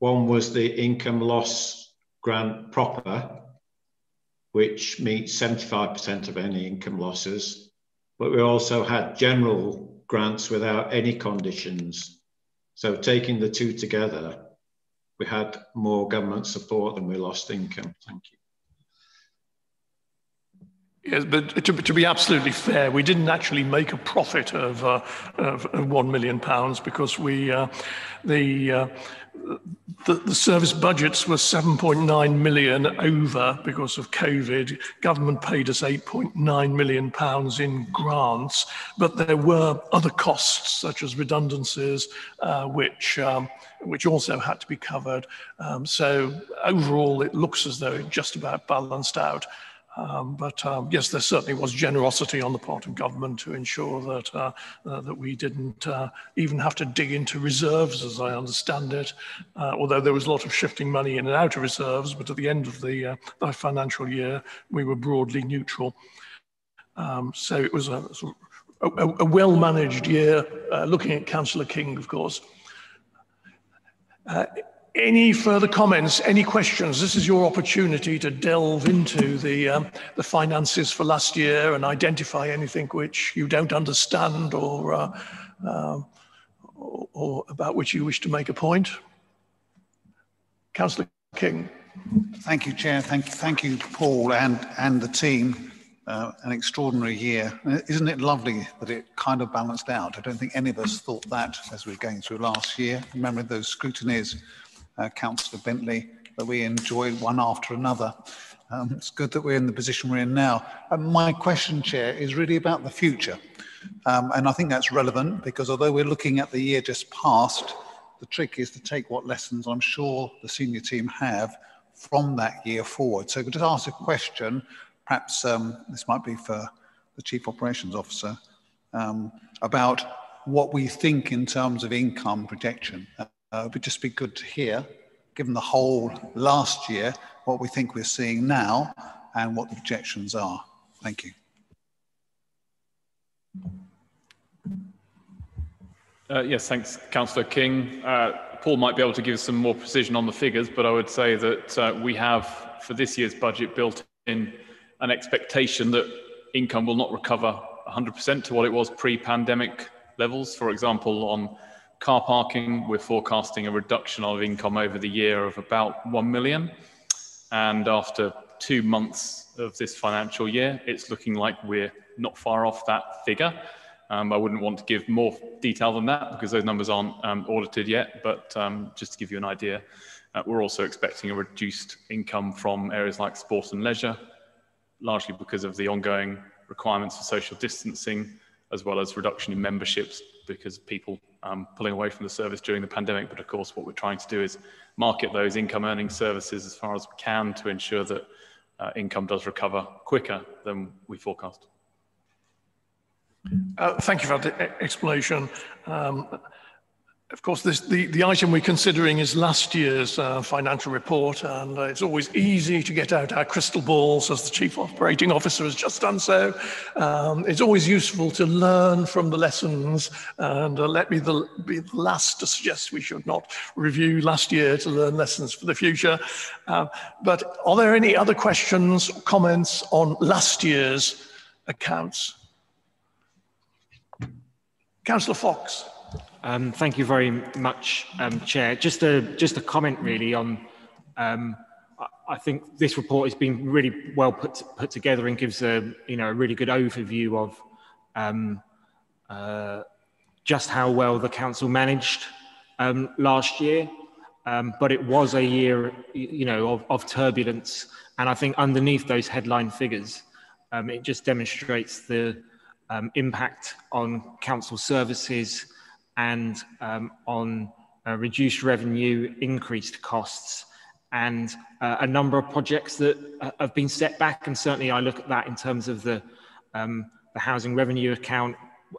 One was the income loss grant proper, which meets 75% of any income losses. But we also had general grants without any conditions. So taking the two together, we had more government support than we lost income. Thank you. Yes, but to, to, be absolutely fair, we didn't actually make a profit of, uh, of, one million pounds because we uh, the, uh, the the service budgets were 7.9 million over because of COVID. Government paid us 8.9 million pounds in grants, but there were other costs such as redundancies, uh, which. Um, which also had to be covered. Um, so overall, it looks as though it just about balanced out. Um, but um, yes, there certainly was generosity on the part of government to ensure that uh, uh, that we didn't uh, even have to dig into reserves, as I understand it. Uh, although there was a lot of shifting money in and out of reserves, but at the end of the, uh, financial year, we were broadly neutral. Um, so it was a, a, a well-managed year. Uh, looking at Councillor King, of course. Any further comments, any questions? This is your opportunity to delve into the, um, the finances for last year and identify anything which you don't understand or, uh, uh, or, or, about which you wish to make a point. Councillor King. Thank you, Chair. Thank you, thank you Paul, and, and the team. Uh, an extraordinary year. Isn't it lovely that it kind of balanced out? I don't think any of us thought that as we were going through last year. Remember those scrutinies uh, Councillor Bentley, that we enjoy one after another. Um, it's good that we're in the position we're in now. And my question, Chair, is really about the future. Um, and I think that's relevant because although we're looking at the year just past, the trick is to take what lessons I'm sure the senior team have from that year forward. So I could just ask a question, perhaps um, this might be for the Chief Operations Officer, um, about what we think in terms of income projection. Uh, it would just be good to hear, given the whole last year, what we think we're seeing now and what the projections are. Thank you. Uh, yes, thanks, Councillor King. Uh, Paul might be able to give some more precision on the figures, but I would say that uh, we have, for this year's budget, built in an expectation that income will not recover 100% to what it was pre-pandemic levels. For example, on Car parking, we're forecasting a reduction of income over the year of about 1 million. And after two months of this financial year, it's looking like we're not far off that figure. Um, I wouldn't want to give more detail than that because those numbers aren't um, audited yet, but um, just to give you an idea, uh, we're also expecting a reduced income from areas like sport and leisure, largely because of the ongoing requirements for social distancing, as well as reduction in memberships because people um, pulling away from the service during the pandemic. But of course, what we're trying to do is market those income earning services as far as we can to ensure that uh, income does recover quicker than we forecast. Uh, thank you for that explanation. Um, of course, this, the, the item we're considering is last year's uh, financial report, and uh, it's always easy to get out our crystal balls, as the Chief Operating Officer has just done so. Um, it's always useful to learn from the lessons, and uh, let me the, be the last to suggest we should not review last year to learn lessons for the future. Uh, but are there any other questions, or comments on last year's accounts? Councillor Fox. Um, thank you very much, um, Chair. Just a just a comment really on. Um, I think this report has been really well put put together and gives a you know a really good overview of um, uh, just how well the council managed um, last year. Um, but it was a year you know of, of, turbulence, and I think underneath those headline figures, it just demonstrates the impact on council services and um, on uh, reduced revenue, increased costs, and uh, a number of projects that uh, have been set back. And certainly, I look at that in terms of the um, the housing revenue account,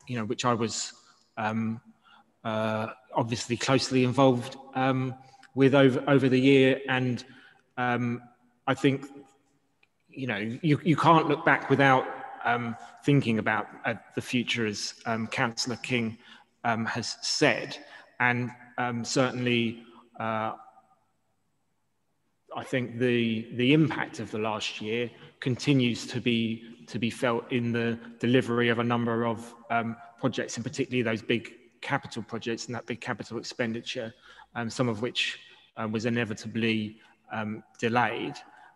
you know, which I was um, uh, obviously closely involved um, with over over the year, and um, I think you know you you can't look back without um, thinking about uh, the future, as um, Councillor King um, has said. And um, certainly, uh, I think the, the impact of the last year continues to be, to be felt in the delivery of a number of um, projects, and particularly those big capital projects and that big capital expenditure, um, some of which uh, was inevitably um, delayed.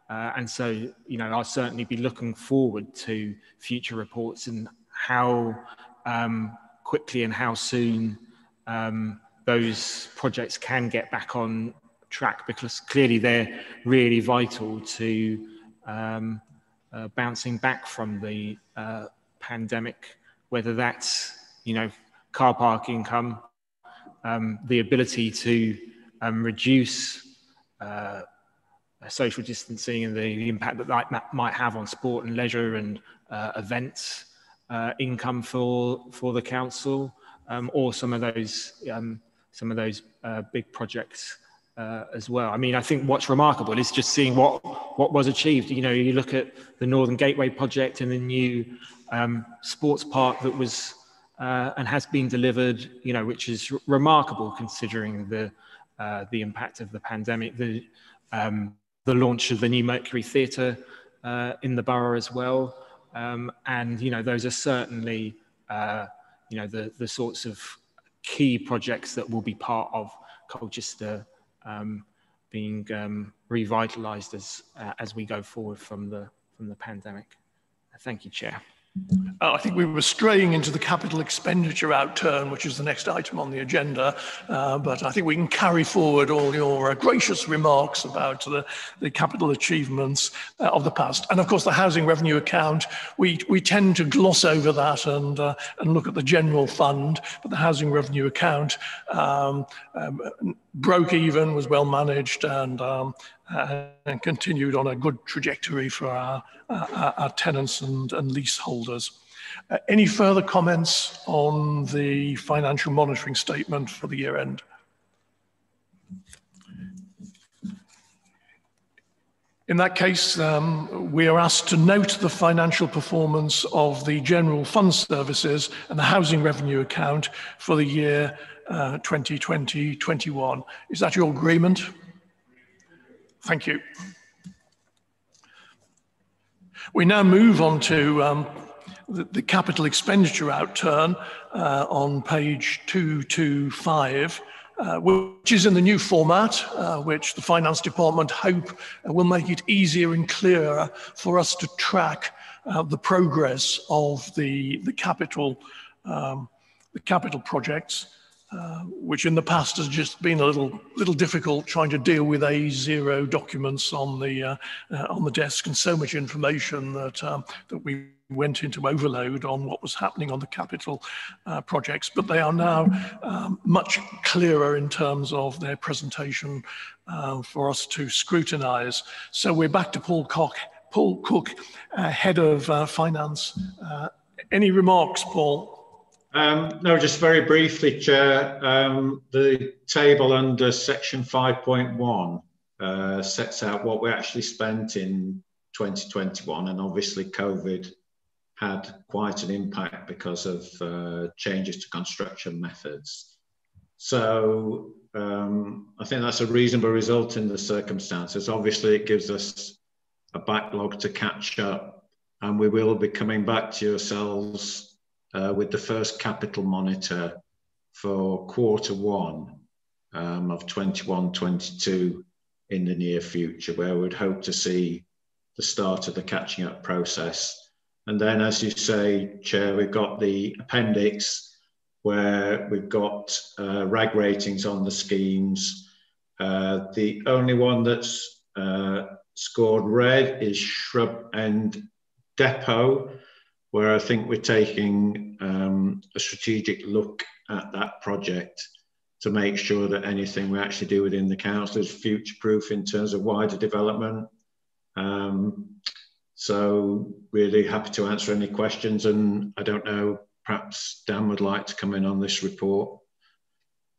uh, and so, you know, I'll certainly be looking forward to future reports and how um, quickly and how soon um, those projects can get back on track because clearly they're really vital to um, uh, bouncing back from the uh, pandemic, whether that's, you know, car park income, um, the ability to um, reduce uh, social distancing and the, impact that that might have on sport and leisure and uh, events uh, income for for the council, um, or some of those um, some of those uh, big projects uh, as well. I mean, I think what's remarkable is just seeing what what was achieved. You know, you look at the Northern Gateway project and the new um, sports park that was uh, and has been delivered. You know, which is remarkable considering the uh, the impact of the pandemic. The um, the launch of the new Mercury Theatre uh, in the borough as well, um, and you know, those are certainly uh, you know the the sorts of key projects that will be part of Colchester um, being um, revitalised as uh, as we go forward from the from the pandemic. Thank you, Chair. Uh, I think we were straying into the capital expenditure outturn, which is the next item on the agenda. Uh, but I think we can carry forward all your uh, gracious remarks about the, the capital achievements uh, of the past. And of course, the housing revenue account, we, we tend to gloss over that and, uh, and look at the general fund. But the housing revenue account um, um, broke even, was well managed, and um, and continued on a good trajectory for our, our, our tenants and, and leaseholders. Uh, any further comments on the financial monitoring statement for the year end? In that case, um, we are asked to note the financial performance of the general fund services and the housing revenue account for the year 2020-21. Uh, Is that your agreement? Thank you. We now move on to um, the, the, capital expenditure outturn uh, on page 225, uh, which is in the new format, uh, which the Finance Department hope will make it easier and clearer for us to track uh, the progress of the, the capital um, the capital projects. Uh, which in the past has just been a little little difficult trying to deal with A0 documents on the uh, uh, on the desk and so much information that um, that we went into overload on what was happening on the capital uh, projects, but they are now um, much clearer in terms of their presentation uh, for us to scrutinize. So we're back to Paul Cook, Paul Cook, head of finance. any remarks, Paul? Um, no, just very briefly, Chair. Um, the table under section 5.1 uh, sets out what we actually spent in 2021, and obviously COVID had quite an impact because of uh, changes to construction methods. So um, I think that's a reasonable result in the circumstances. Obviously, it gives us a backlog to catch up, and we will be coming back to yourselves uh, with the first capital monitor for quarter one um, of 21 22 in the near future, where we'd hope to see the start of the catching up process. And then, as you say, Chair, we've got the appendix where we've got uh, RAG ratings on the schemes. Uh, the only one that's uh, scored red is Shrub End Depot, where I think we're taking um, a strategic look at that project to make sure that anything we actually do within the council is future proof in terms of wider development. Um, so really happy to answer any questions and I don't know, perhaps Dan would like to come in on this report.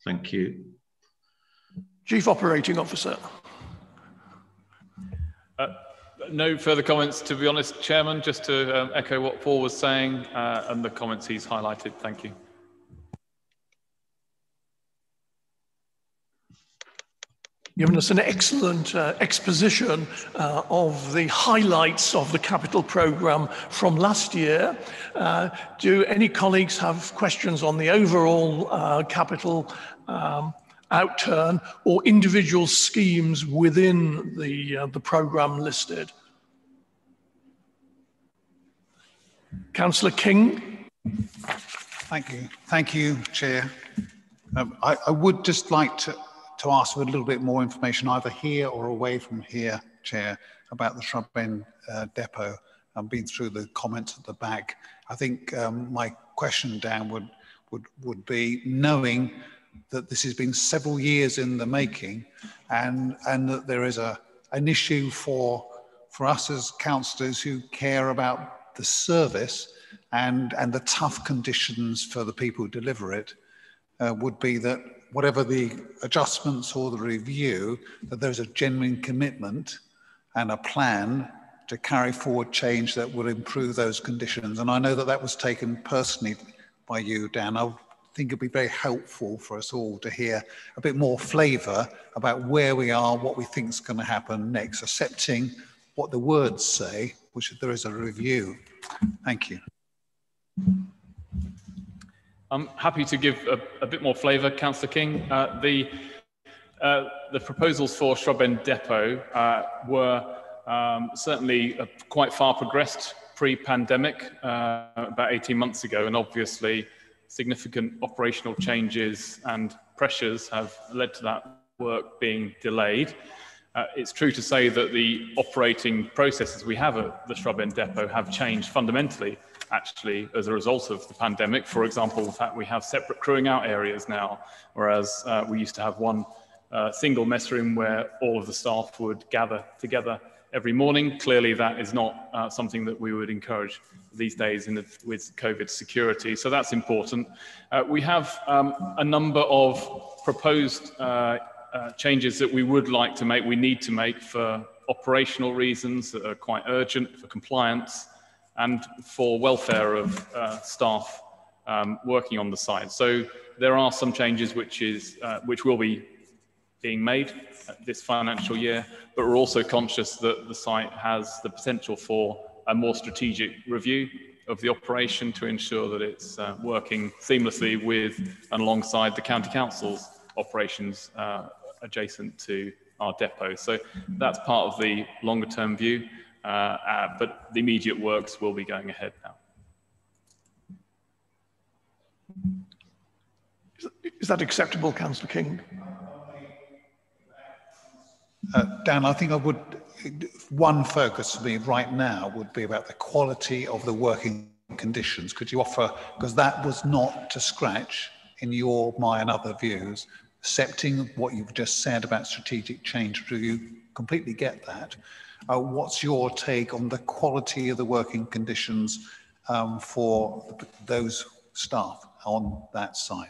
Thank you. Chief Operating Officer. Uh, no further comments, to be honest, Chairman, just to um, echo what Paul was saying uh, and the comments he's highlighted. Thank you. given us an excellent uh, exposition uh, of the highlights of the capital programme from last year. Uh, do any colleagues have questions on the overall uh, capital um, outturn or individual schemes within the, uh, the programme listed? Councillor King. Thank you. Thank you, Chair. Um, I, I, would just like to, to ask for a little bit more information, either here or away from here, Chair, about the Shrub End uh, depot. I've been through the comments at the back. I think um, my question, Dan, would, would, would be knowing that this has been several years in the making and, and that there is a, an issue for, for us as councillors who care about the service and, and the tough conditions for the people who deliver it uh, would be that whatever the adjustments or the review, that there's a genuine commitment and a plan to carry forward change that would improve those conditions. And I know that that was taken personally by you, Dan. I think it'd be very helpful for us all to hear a bit more flavour about where we are, what we think is going to happen next, accepting what the words say, which there is a review. Thank you. I'm happy to give a, a bit more flavour, Councillor King. Uh, the, uh, the proposals for Shrub End Depot uh, were um, certainly uh, quite far progressed pre-pandemic, uh, about 18 months ago, and obviously significant operational changes and pressures have led to that work being delayed. Uh, it's true to say that the operating processes we have at the Shrub End Depot have changed fundamentally, actually, as a result of the pandemic. For example, the fact we have separate crewing out areas now, whereas uh, we used to have one uh, single mess room where all of the staff would gather together every morning. Clearly, that is not uh, something that we would encourage these days the, with COVID security. So that's important. Uh, we have um, a number of proposed uh, uh, changes that we would like to make, we need to make for operational reasons that are quite urgent, for compliance, and for welfare of uh, staff um, working on the site. So there are some changes which, is, uh, which will be being made this financial year, but we're also conscious that the site has the potential for a more strategic review of the operation to ensure that it's uh, working seamlessly with and alongside the county council's operations uh, adjacent to our depot. So that's part of the longer term view, uh, uh but the immediate works will be going ahead now. Is that acceptable, Councillor King? Uh, Dan, I think I would, one focus for me right now would be about the quality of the working conditions. Could you offer, because that was not to scratch in your, my and other views, accepting what you've just said about strategic change, do you completely get that? Uh, what's your take on the quality of the working conditions um, for those staff on that site?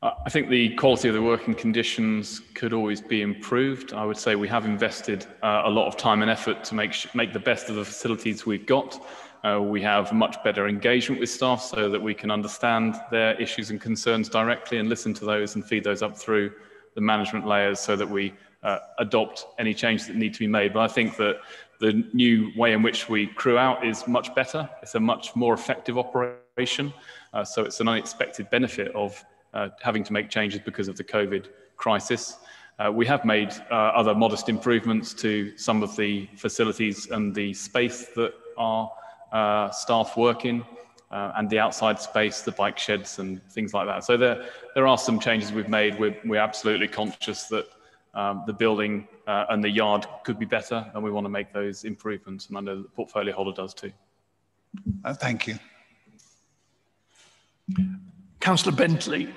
I think the quality of the working conditions could always be improved. I would say we have invested uh, a lot of time and effort to make, make the best of the facilities we've got. Uh, we have much better engagement with staff so that we can understand their issues and concerns directly and listen to those and feed those up through the management layers so that we uh, adopt any changes that need to be made. But I think that the new way in which we crew out is much better. It's a much more effective operation. Uh, so it's an unexpected benefit of uh, having to make changes because of the COVID crisis. Uh, we have made uh, other modest improvements to some of the facilities and the space that our uh, staff work in. Uh, and the outside space, the bike sheds and things like that. So there, there are some changes we've made. We're, we're absolutely conscious that um, the building uh, and the yard could be better, and we want to make those improvements. And I know the portfolio holder does too. thank you. Councillor Bentley.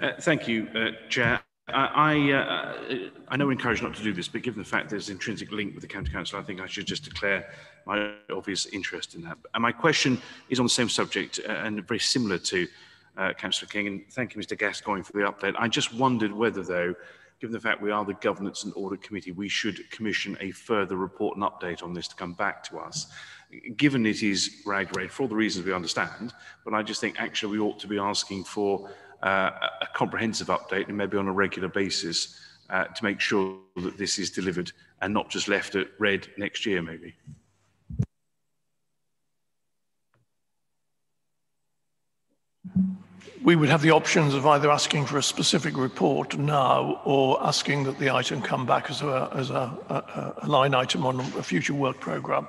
Uh, thank you, uh, Chair. I, uh, I know we're encouraged not to do this, but given the fact there's an intrinsic link with the County Council, I think I should just declare my obvious interest in that. And my question is on the same subject uh, and very similar to uh, Councillor King. And thank you, Mr Gascoyne, for the update. I just wondered whether, though, given the fact we are the Governance and Audit Committee, we should commission a further report and update on this to come back to us given it is RAG rated for all the reasons we understand, but I just think actually we ought to be asking for uh, a comprehensive update and maybe on a regular basis uh, to make sure that this is delivered and not just left at red next year maybe. we would have the options of either asking for a specific report now or asking that the item come back as a, as a, a, a line item on a future work programme.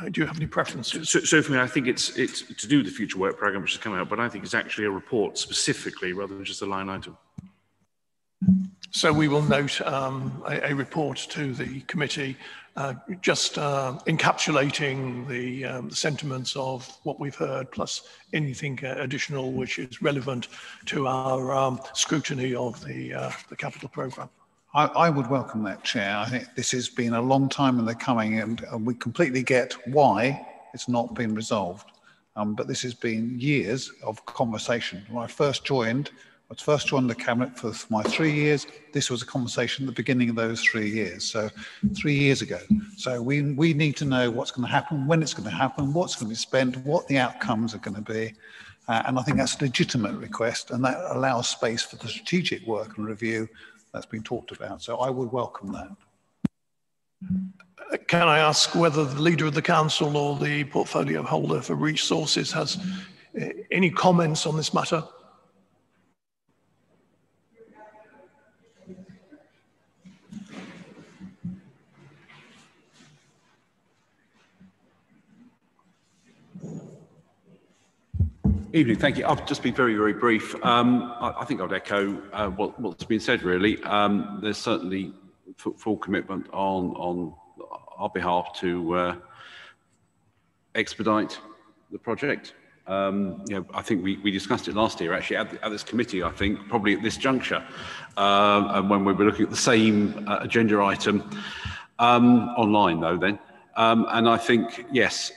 Uh, do you have any preferences? So, so for me, I think it's it's to do with the future work programme which is coming out, but I think it's actually a report specifically rather than just a line item. So we will note um, a, a, report to the committee, uh, just uh, encapsulating the, um, sentiments of what we've heard, plus anything additional which is relevant to our um, scrutiny of the, uh, the capital programme. I, I, would welcome that, Chair. I think this has been a long time in the coming, and, and we completely get why it's not been resolved. Um, but this has been years of conversation. When I first joined, I was first joined the cabinet for my three years. This was a conversation at the beginning of those three years, so three years ago. So we, we need to know what's going to happen, when it's going to happen, what's going to be spent, what the outcomes are going to be. Uh, and I think that's a legitimate request, and that allows space for the strategic work and review that's been talked about. So I would welcome that. Can I ask whether the leader of the council or the portfolio holder for resources has uh, any comments on this matter? Evening, thank you. I'll just be very, very brief. Um, I, I, think I'd echo uh, what, what's been said, really. Um, there's certainly full commitment on, on our behalf to uh, expedite the project. Um, you know, I think we, we discussed it last year, actually, at, at this committee, I think, probably at this juncture, uh, and when we were looking at the same uh, agenda item, um, online, though, then. Um, and I think, yes,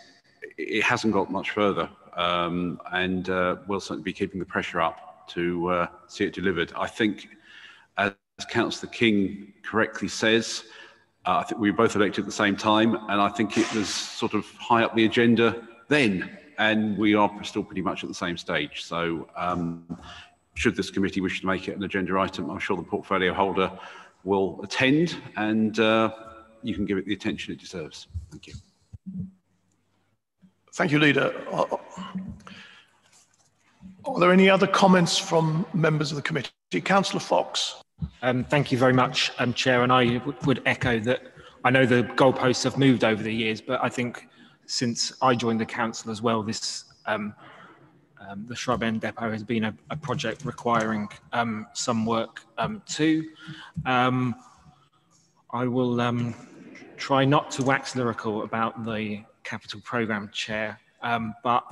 it hasn't got much further um, and uh, we'll certainly be keeping the pressure up to uh, see it delivered. I think, as Councillor King correctly says, uh, I think we were both elected at the same time, and I think it was sort of high up the agenda then, and we are still pretty much at the same stage. So, um, should this committee wish to make it an agenda item, I'm sure the portfolio holder will attend, and uh, you can give it the attention it deserves. Thank you. Thank you, Leader. Are, are there any other comments from members of the committee? Councillor Fox. Um, thank you very much, um, Chair. And I would echo that I know the goalposts have moved over the years, but I think since I joined the council as well, this um, um the Shrub End Depot has been a, a project requiring um, some work um, too. I will try not to wax lyrical about the capital programme chair. Um, but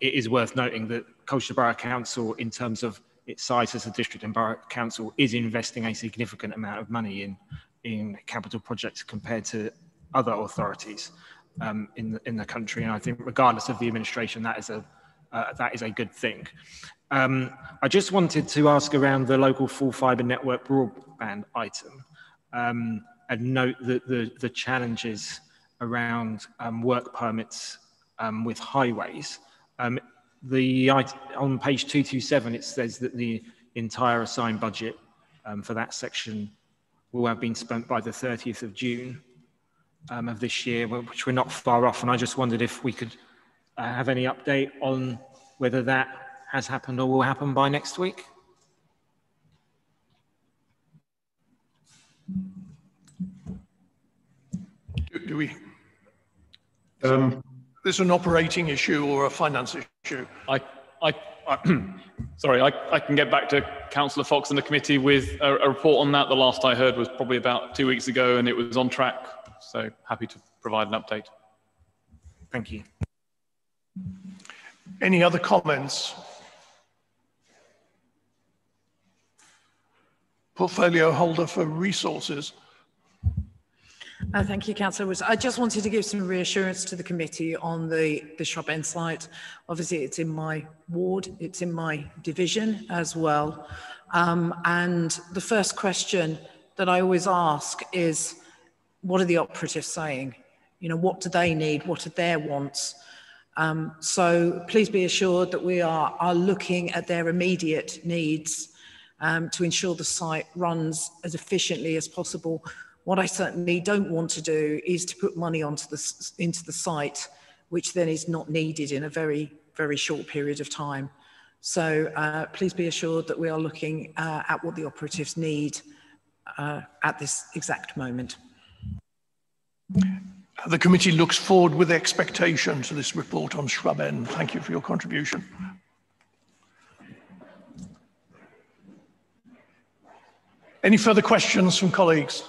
it is worth noting that Colchester Borough Council, in terms of its size as a district and borough council, is investing a significant amount of money in in capital projects compared to other authorities um, in the, in the country. And I think, regardless of the administration, that is a uh, that is a good thing. Um, I just wanted to ask around the local full fibre network broadband item um, and note that the the challenges around um, work permits um, with highways. Um, the on page 227 it says that the entire assigned budget um, for that section will have been spent by the 30th of June um, of this year, which we're not far off. And I just wondered if we could uh, have any update on whether that has happened or will happen by next week. Do we um, this is an operating issue or a finance issue? I, I, I sorry, I, I can get back to Councillor Fox and the committee with a, a report on that. The last I heard was probably about two weeks ago and it was on track. So happy to provide an update. Thank you. Any other comments? Portfolio holder for resources. Uh, thank you, Councillor Woods. I just wanted to give some reassurance to the committee on the, the Shrub End site. Obviously, it's in my ward, it's in my division as well. Um, and the first question that I always ask is, what are the operatives saying? You know, what do they need? What are their wants? Um, so please be assured that we are, are looking at their immediate needs um, to ensure the site runs as efficiently as possible what I certainly don't want to do is to put money onto the, into the site, which then is not needed in a very, very short period of time. So uh, please be assured that we are looking uh, at what the operatives need uh, at this exact moment. The committee looks forward with expectation to this report on Shrub End. Thank you for your contribution. Any further questions from colleagues?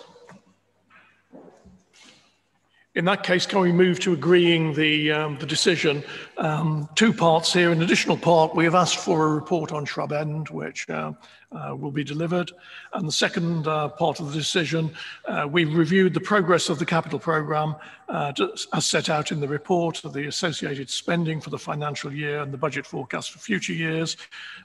In that case, can we move to agreeing the, um, the decision? Um, two parts here. An additional part, we have asked for a report on Shrub End, which uh, uh, will be delivered. And the second uh, part of the decision, uh, we've reviewed the progress of the capital programme uh, as set out in the report, of the associated spending for the financial year and the budget forecast for future years.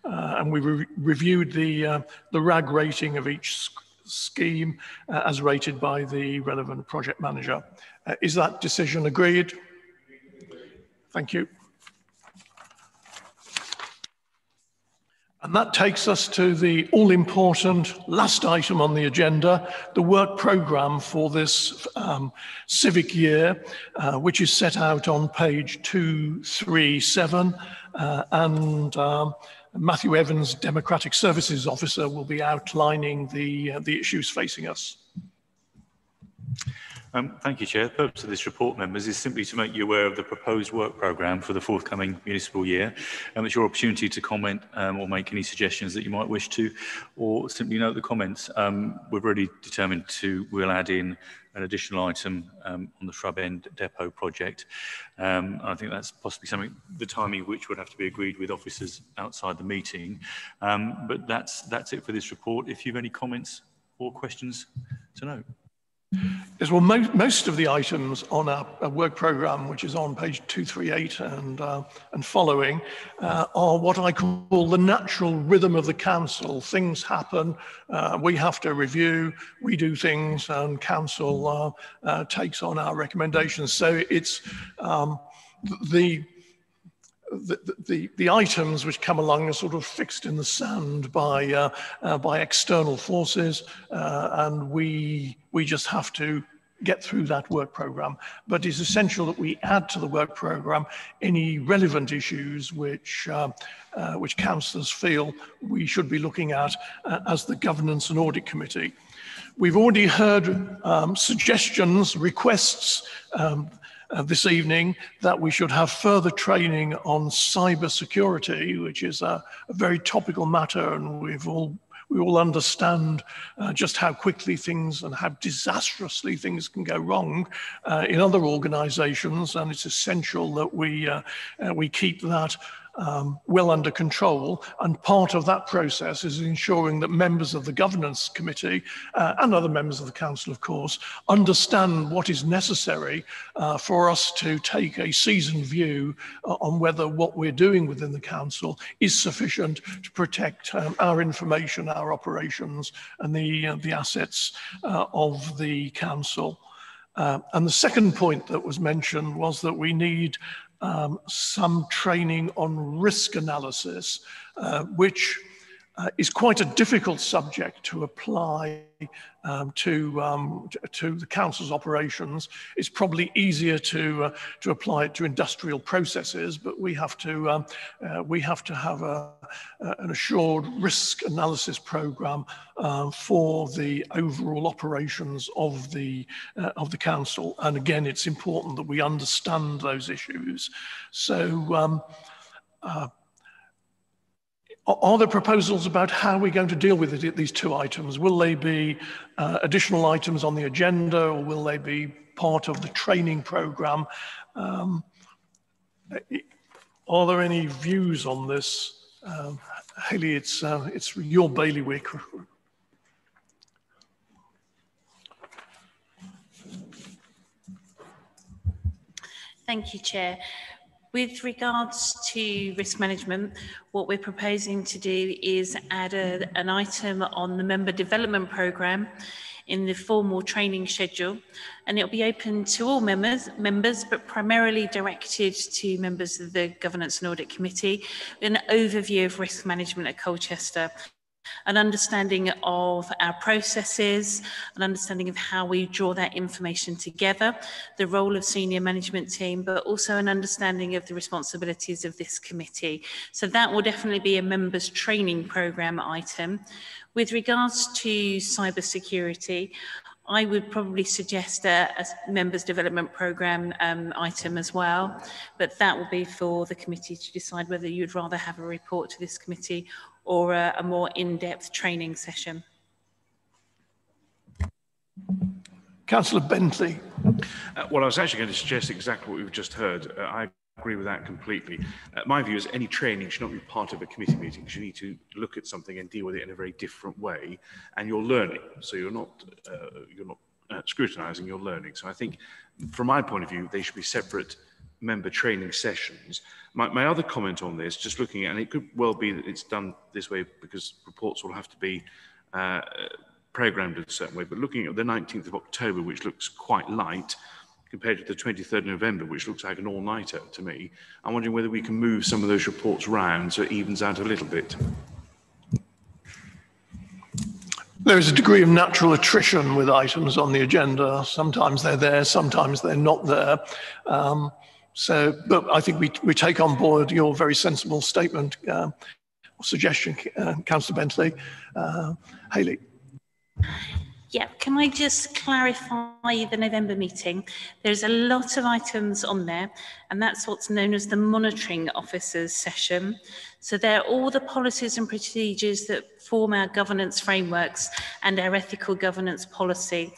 Uh, and we re reviewed the, the RAG rating of each scheme as rated by the relevant project manager. Uh, is that decision agreed? Thank you. And that takes us to the all important last item on the agenda, the work programme for this um, civic year, uh, which is set out on page 237. Uh, and um, Matthew Evans, Democratic Services Officer, will be outlining the, uh, the issues facing us. Um, thank you, Chair. The purpose of this report, members, is simply to make you aware of the proposed work programme for the forthcoming municipal year. And it's your opportunity to comment um, or make any suggestions that you might wish to, or simply note the comments. Um, we've already determined to, we'll add in an additional item um, on the Shrub End Depot project. Um, I think that's possibly something, the timing which would have to be agreed with officers outside the meeting. Um, but that's, that's it for this report. If you have any comments or questions to note. Yes, well, mo most of the items on our, our, work programme, which is on page 238 and, uh, and following, uh, are what I call the natural rhythm of the council. Things happen, uh, we have to review, we do things, and council uh, uh, takes on our recommendations. So it's um, the the, the, the, items which come along are sort of fixed in the sand by, uh, uh, by external forces, uh, and we, we just have to get through that work program. But it's essential that we add to the work program any relevant issues which, uh, uh, which councillors feel we should be looking at as the Governance and Audit Committee. We've already heard um, suggestions, requests um, uh, this evening that we should have further training on cyber security, which is a, a very topical matter, and we've all we all understand uh, just how quickly things and how disastrously things can go wrong uh, in other organizations and it's essential that we uh, uh we keep that um, well under control. And part of that process is ensuring that members of the governance committee uh, and other members of the council, of course, understand what is necessary uh, for us to take a seasoned view uh, on whether what we're doing within the council is sufficient to protect um, our information, our operations, and the, uh, the assets uh, of the council. Uh, and the second point that was mentioned was that we need um, some training on risk analysis, uh, which uh, is quite a difficult subject to apply um, to, um, to the council's operations. It's probably easier to, uh, to apply it to industrial processes, but we have to, um, uh, we have to have a, an assured risk analysis program uh, for the overall operations of the, uh, of the council. And again, it's important that we understand those issues. So um, uh, are there proposals about how we're going to deal with it, these two items? Will they be uh, additional items on the agenda or will they be part of the training program? Um, are there any views on this? Um, Hayley, it's, uh, it's your bailiwick. Thank you, Chair. With regards to risk management, what we're proposing to do is add a, an item on the member development programme in the formal training schedule and it'll be open to all members members but primarily directed to members of the governance and audit committee an overview of risk management at colchester an understanding of our processes, an understanding of how we draw that information together, the role of senior management team, but also an understanding of the responsibilities of this committee. So that will definitely be a members training programme item. With regards to cyber security, I would probably suggest a, a members development programme um, item as well, but that will be for the committee to decide whether you'd rather have a report to this committee or a, a more in-depth training session. Councillor Bentley. Uh, well, I was actually going to suggest exactly what we've just heard. Uh, I agree with that completely. Uh, my view is any training should not be part of a committee meeting because you need to look at something and deal with it in a very different way, and you're learning. So you're not uh, you're not uh, scrutinising, you're learning. So I think, from my point of view, they should be separate member training sessions. My, my other comment on this, just looking at, and it could well be that it's done this way because reports will have to be uh, programmed in a certain way, but looking at the 19th of October, which looks quite light, compared to the 23rd of November, which looks like an all-nighter to me. I'm wondering whether we can move some of those reports round so it evens out a little bit. There is a degree of natural attrition with items on the agenda. Sometimes they're there, sometimes they're not there. Um, so, but I think we, we take on board your very sensible statement uh, or suggestion, uh, Councillor Bentley. Uh, Hayley. Yeah, can I just clarify the November meeting? There's a lot of items on there, and that's what's known as the monitoring officers session. So they're all the policies and procedures that form our governance frameworks and our ethical governance policy.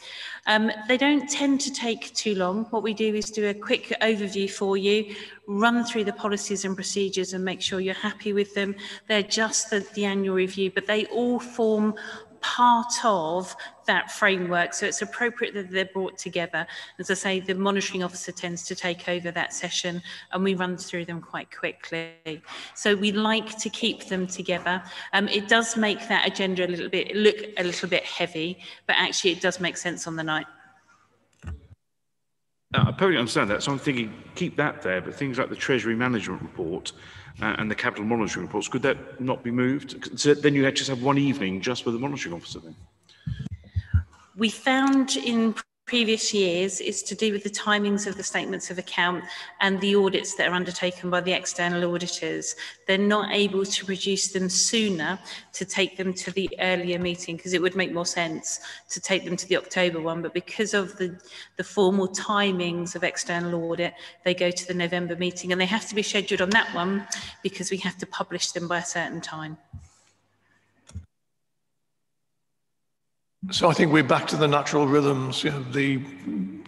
Um, they don't tend to take too long. What we do is do a quick overview for you, run through the policies and procedures and make sure you're happy with them. They're just the, the annual review, but they all form part of that framework. So it's appropriate that they're brought together. As I say, the monitoring officer tends to take over that session and we run through them quite quickly. So we like to keep them together. Um, it does make that agenda a little bit, look a little bit heavy, but actually it does make sense on the night. I totally understand that. So I'm thinking, keep that there, but things like the Treasury Management Report uh, and the capital monitoring reports, could that not be moved? So then you just have one evening just with the monitoring officer then? We found in previous years is to do with the timings of the statements of account and the audits that are undertaken by the external auditors. They're not able to produce them sooner to take them to the earlier meeting because it would make more sense to take them to the October one. But because of the, the formal timings of external audit, they go to the November meeting and they have to be scheduled on that one because we have to publish them by a certain time. So I think we're back to the natural rhythms. You know, the,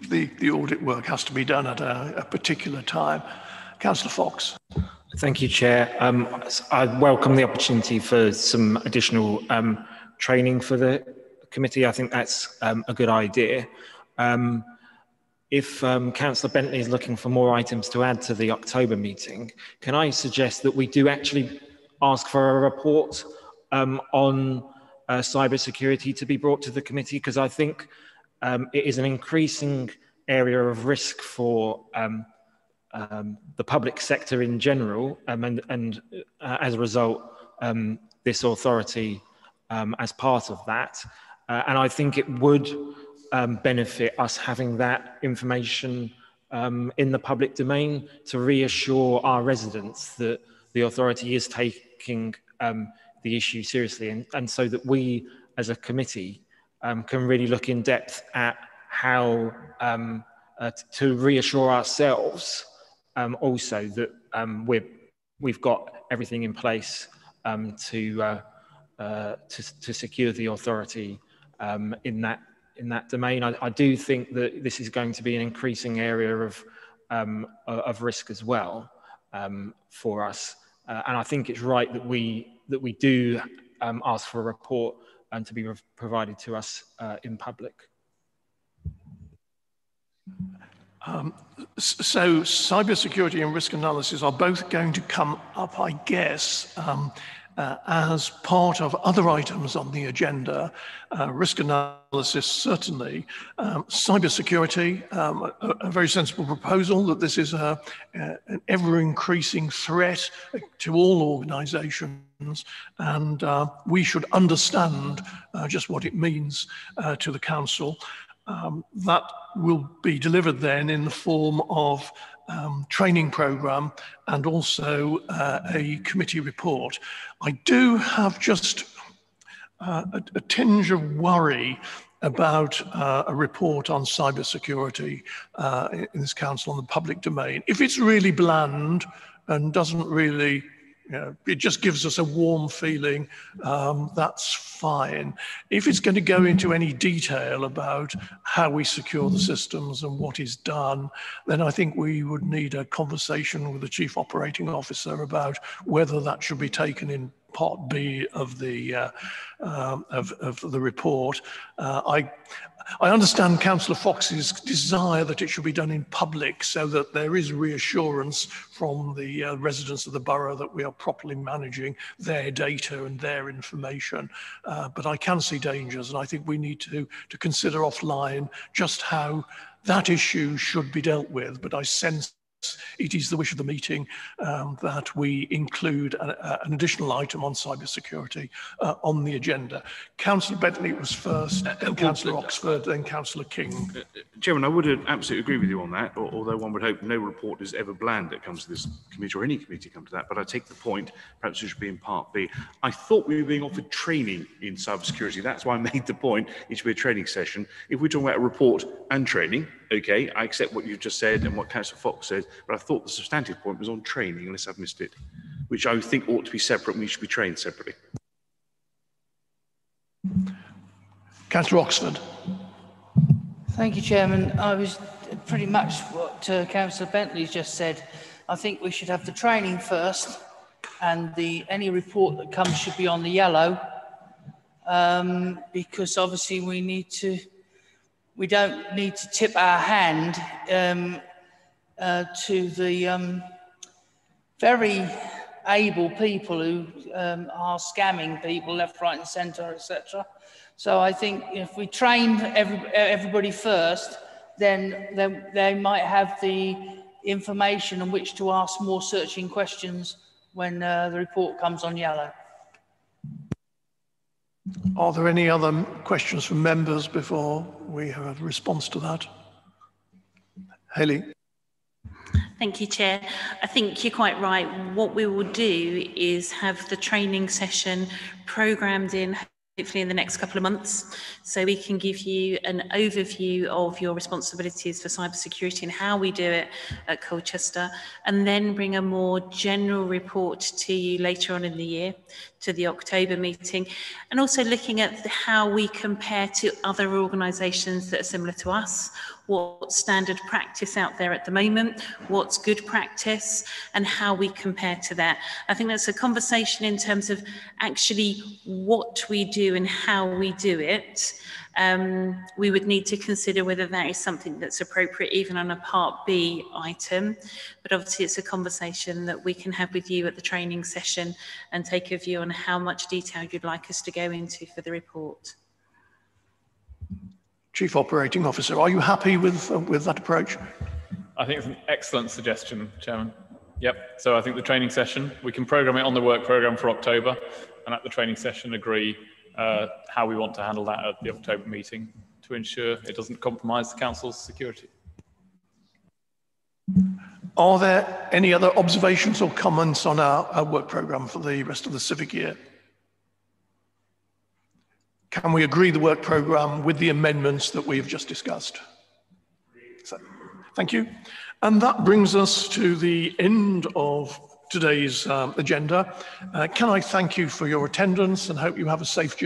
the, the audit work has to be done at a, a particular time. Councillor Fox. Thank you, Chair. Um, I welcome the opportunity for some additional um, training for the committee. I think that's um, a good idea. Um, if um, Councillor Bentley is looking for more items to add to the October meeting, can I suggest that we do actually ask for a report um, on uh, cybersecurity to be brought to the committee because I think um, it is an increasing area of risk for um, um, the public sector in general, um, and, and uh, as a result, um, this authority um, as part of that. Uh, and I think it would benefit us having that information in the public domain to reassure our residents that the authority is taking the issue seriously, and, and so that we as a committee um, can really look in depth at how um, uh, to reassure ourselves um, also that um, we're, we've got everything in place um, to, uh, uh, to, to secure the authority in that in that domain. I, I, do think that this is going to be an increasing area of of risk as well for us, uh, and I think it's right that we that we do um, ask for a report and to be provided to us uh, in public. Um, so cybersecurity and risk analysis are both going to come up, I guess, um, uh, as part of other items on the agenda. Uh, risk analysis, certainly. Um, cybersecurity, um, a, a, very sensible proposal that this is a, a, an ever increasing threat to all organizations and uh, we should understand uh, just what it means uh, to the council. Um, that will be delivered then in the form of um, training program and also uh, a committee report. I do have just uh, a, a, tinge of worry about uh, a report on cybersecurity in this council on the public domain. If it's really bland and doesn't really you know, it just gives us a warm feeling. Um, that's fine. If it's going to go into any detail about how we secure the systems and what is done, then I think we would need a conversation with the chief operating officer about whether that should be taken in part B of the uh, um, of, of the report. Uh, I I understand Councillor Fox's desire that it should be done in public so that there is reassurance from the uh, residents of the borough that we are properly managing their data and their information. Uh, but I can see dangers and I think we need to, to consider offline just how that issue should be dealt with. But I sense it is the wish of the meeting um, that we include a, a, an additional item on cybersecurity uh, on the agenda. Councillor Bentley was first, uh, then Councillor Oxford, then Councillor King. Uh, uh, Chairman, I would absolutely agree with you on that, although one would hope no report is ever bland that comes to this committee or any committee come to that, but I take the point, perhaps it should be in part B. I thought we were being offered training in cybersecurity. That's why I made the point it should be a training session. If we're talking about a report and training, okay, I accept what you've just said and what Councillor Fox said, but I thought the substantive point was on training, unless I've missed it, which I think ought to be separate and we should be trained separately. Councillor Oxford. Thank you, Chairman. I was pretty much what uh, Councillor Bentley's just said. I think we should have the training first and the any report that comes should be on the yellow um, because obviously we need to we don't need to tip our hand um, uh, to the um, very able people who um, are scamming people left, right, and centre, etc. So I think if we train every, everybody first, then they, they might have the information on which to ask more searching questions when uh, the report comes on yellow. Are there any other questions from members before we have a response to that? Hayley. Thank you, Chair. I think you're quite right. What we will do is have the training session programmed in hopefully in the next couple of months. So we can give you an overview of your responsibilities for cybersecurity and how we do it at Colchester, and then bring a more general report to you later on in the year, to the October meeting, and also looking at how we compare to other organisations that are similar to us, what standard practice out there at the moment, what's good practice, and how we compare to that. I think that's a conversation in terms of actually what we do and how we do it. Um, we would need to consider whether that is something that's appropriate even on a Part B item. But obviously, it's a conversation that we can have with you at the training session and take a view on how much detail you'd like us to go into for the report. Chief Operating Officer, are you happy with, uh, with that approach? I think it's an excellent suggestion, Chairman. Yep. So I think the training session, we can program it on the work program for October and at the training session agree uh, how we want to handle that at the October meeting to ensure it doesn't compromise the Council's security. Are there any other observations or comments on our, our work programme for the rest of the civic year? Can we agree the work programme with the amendments that we have just discussed? So, thank you. And that brings us to the end of today's um, agenda. Uh, can I thank you for your attendance and hope you have a safe journey?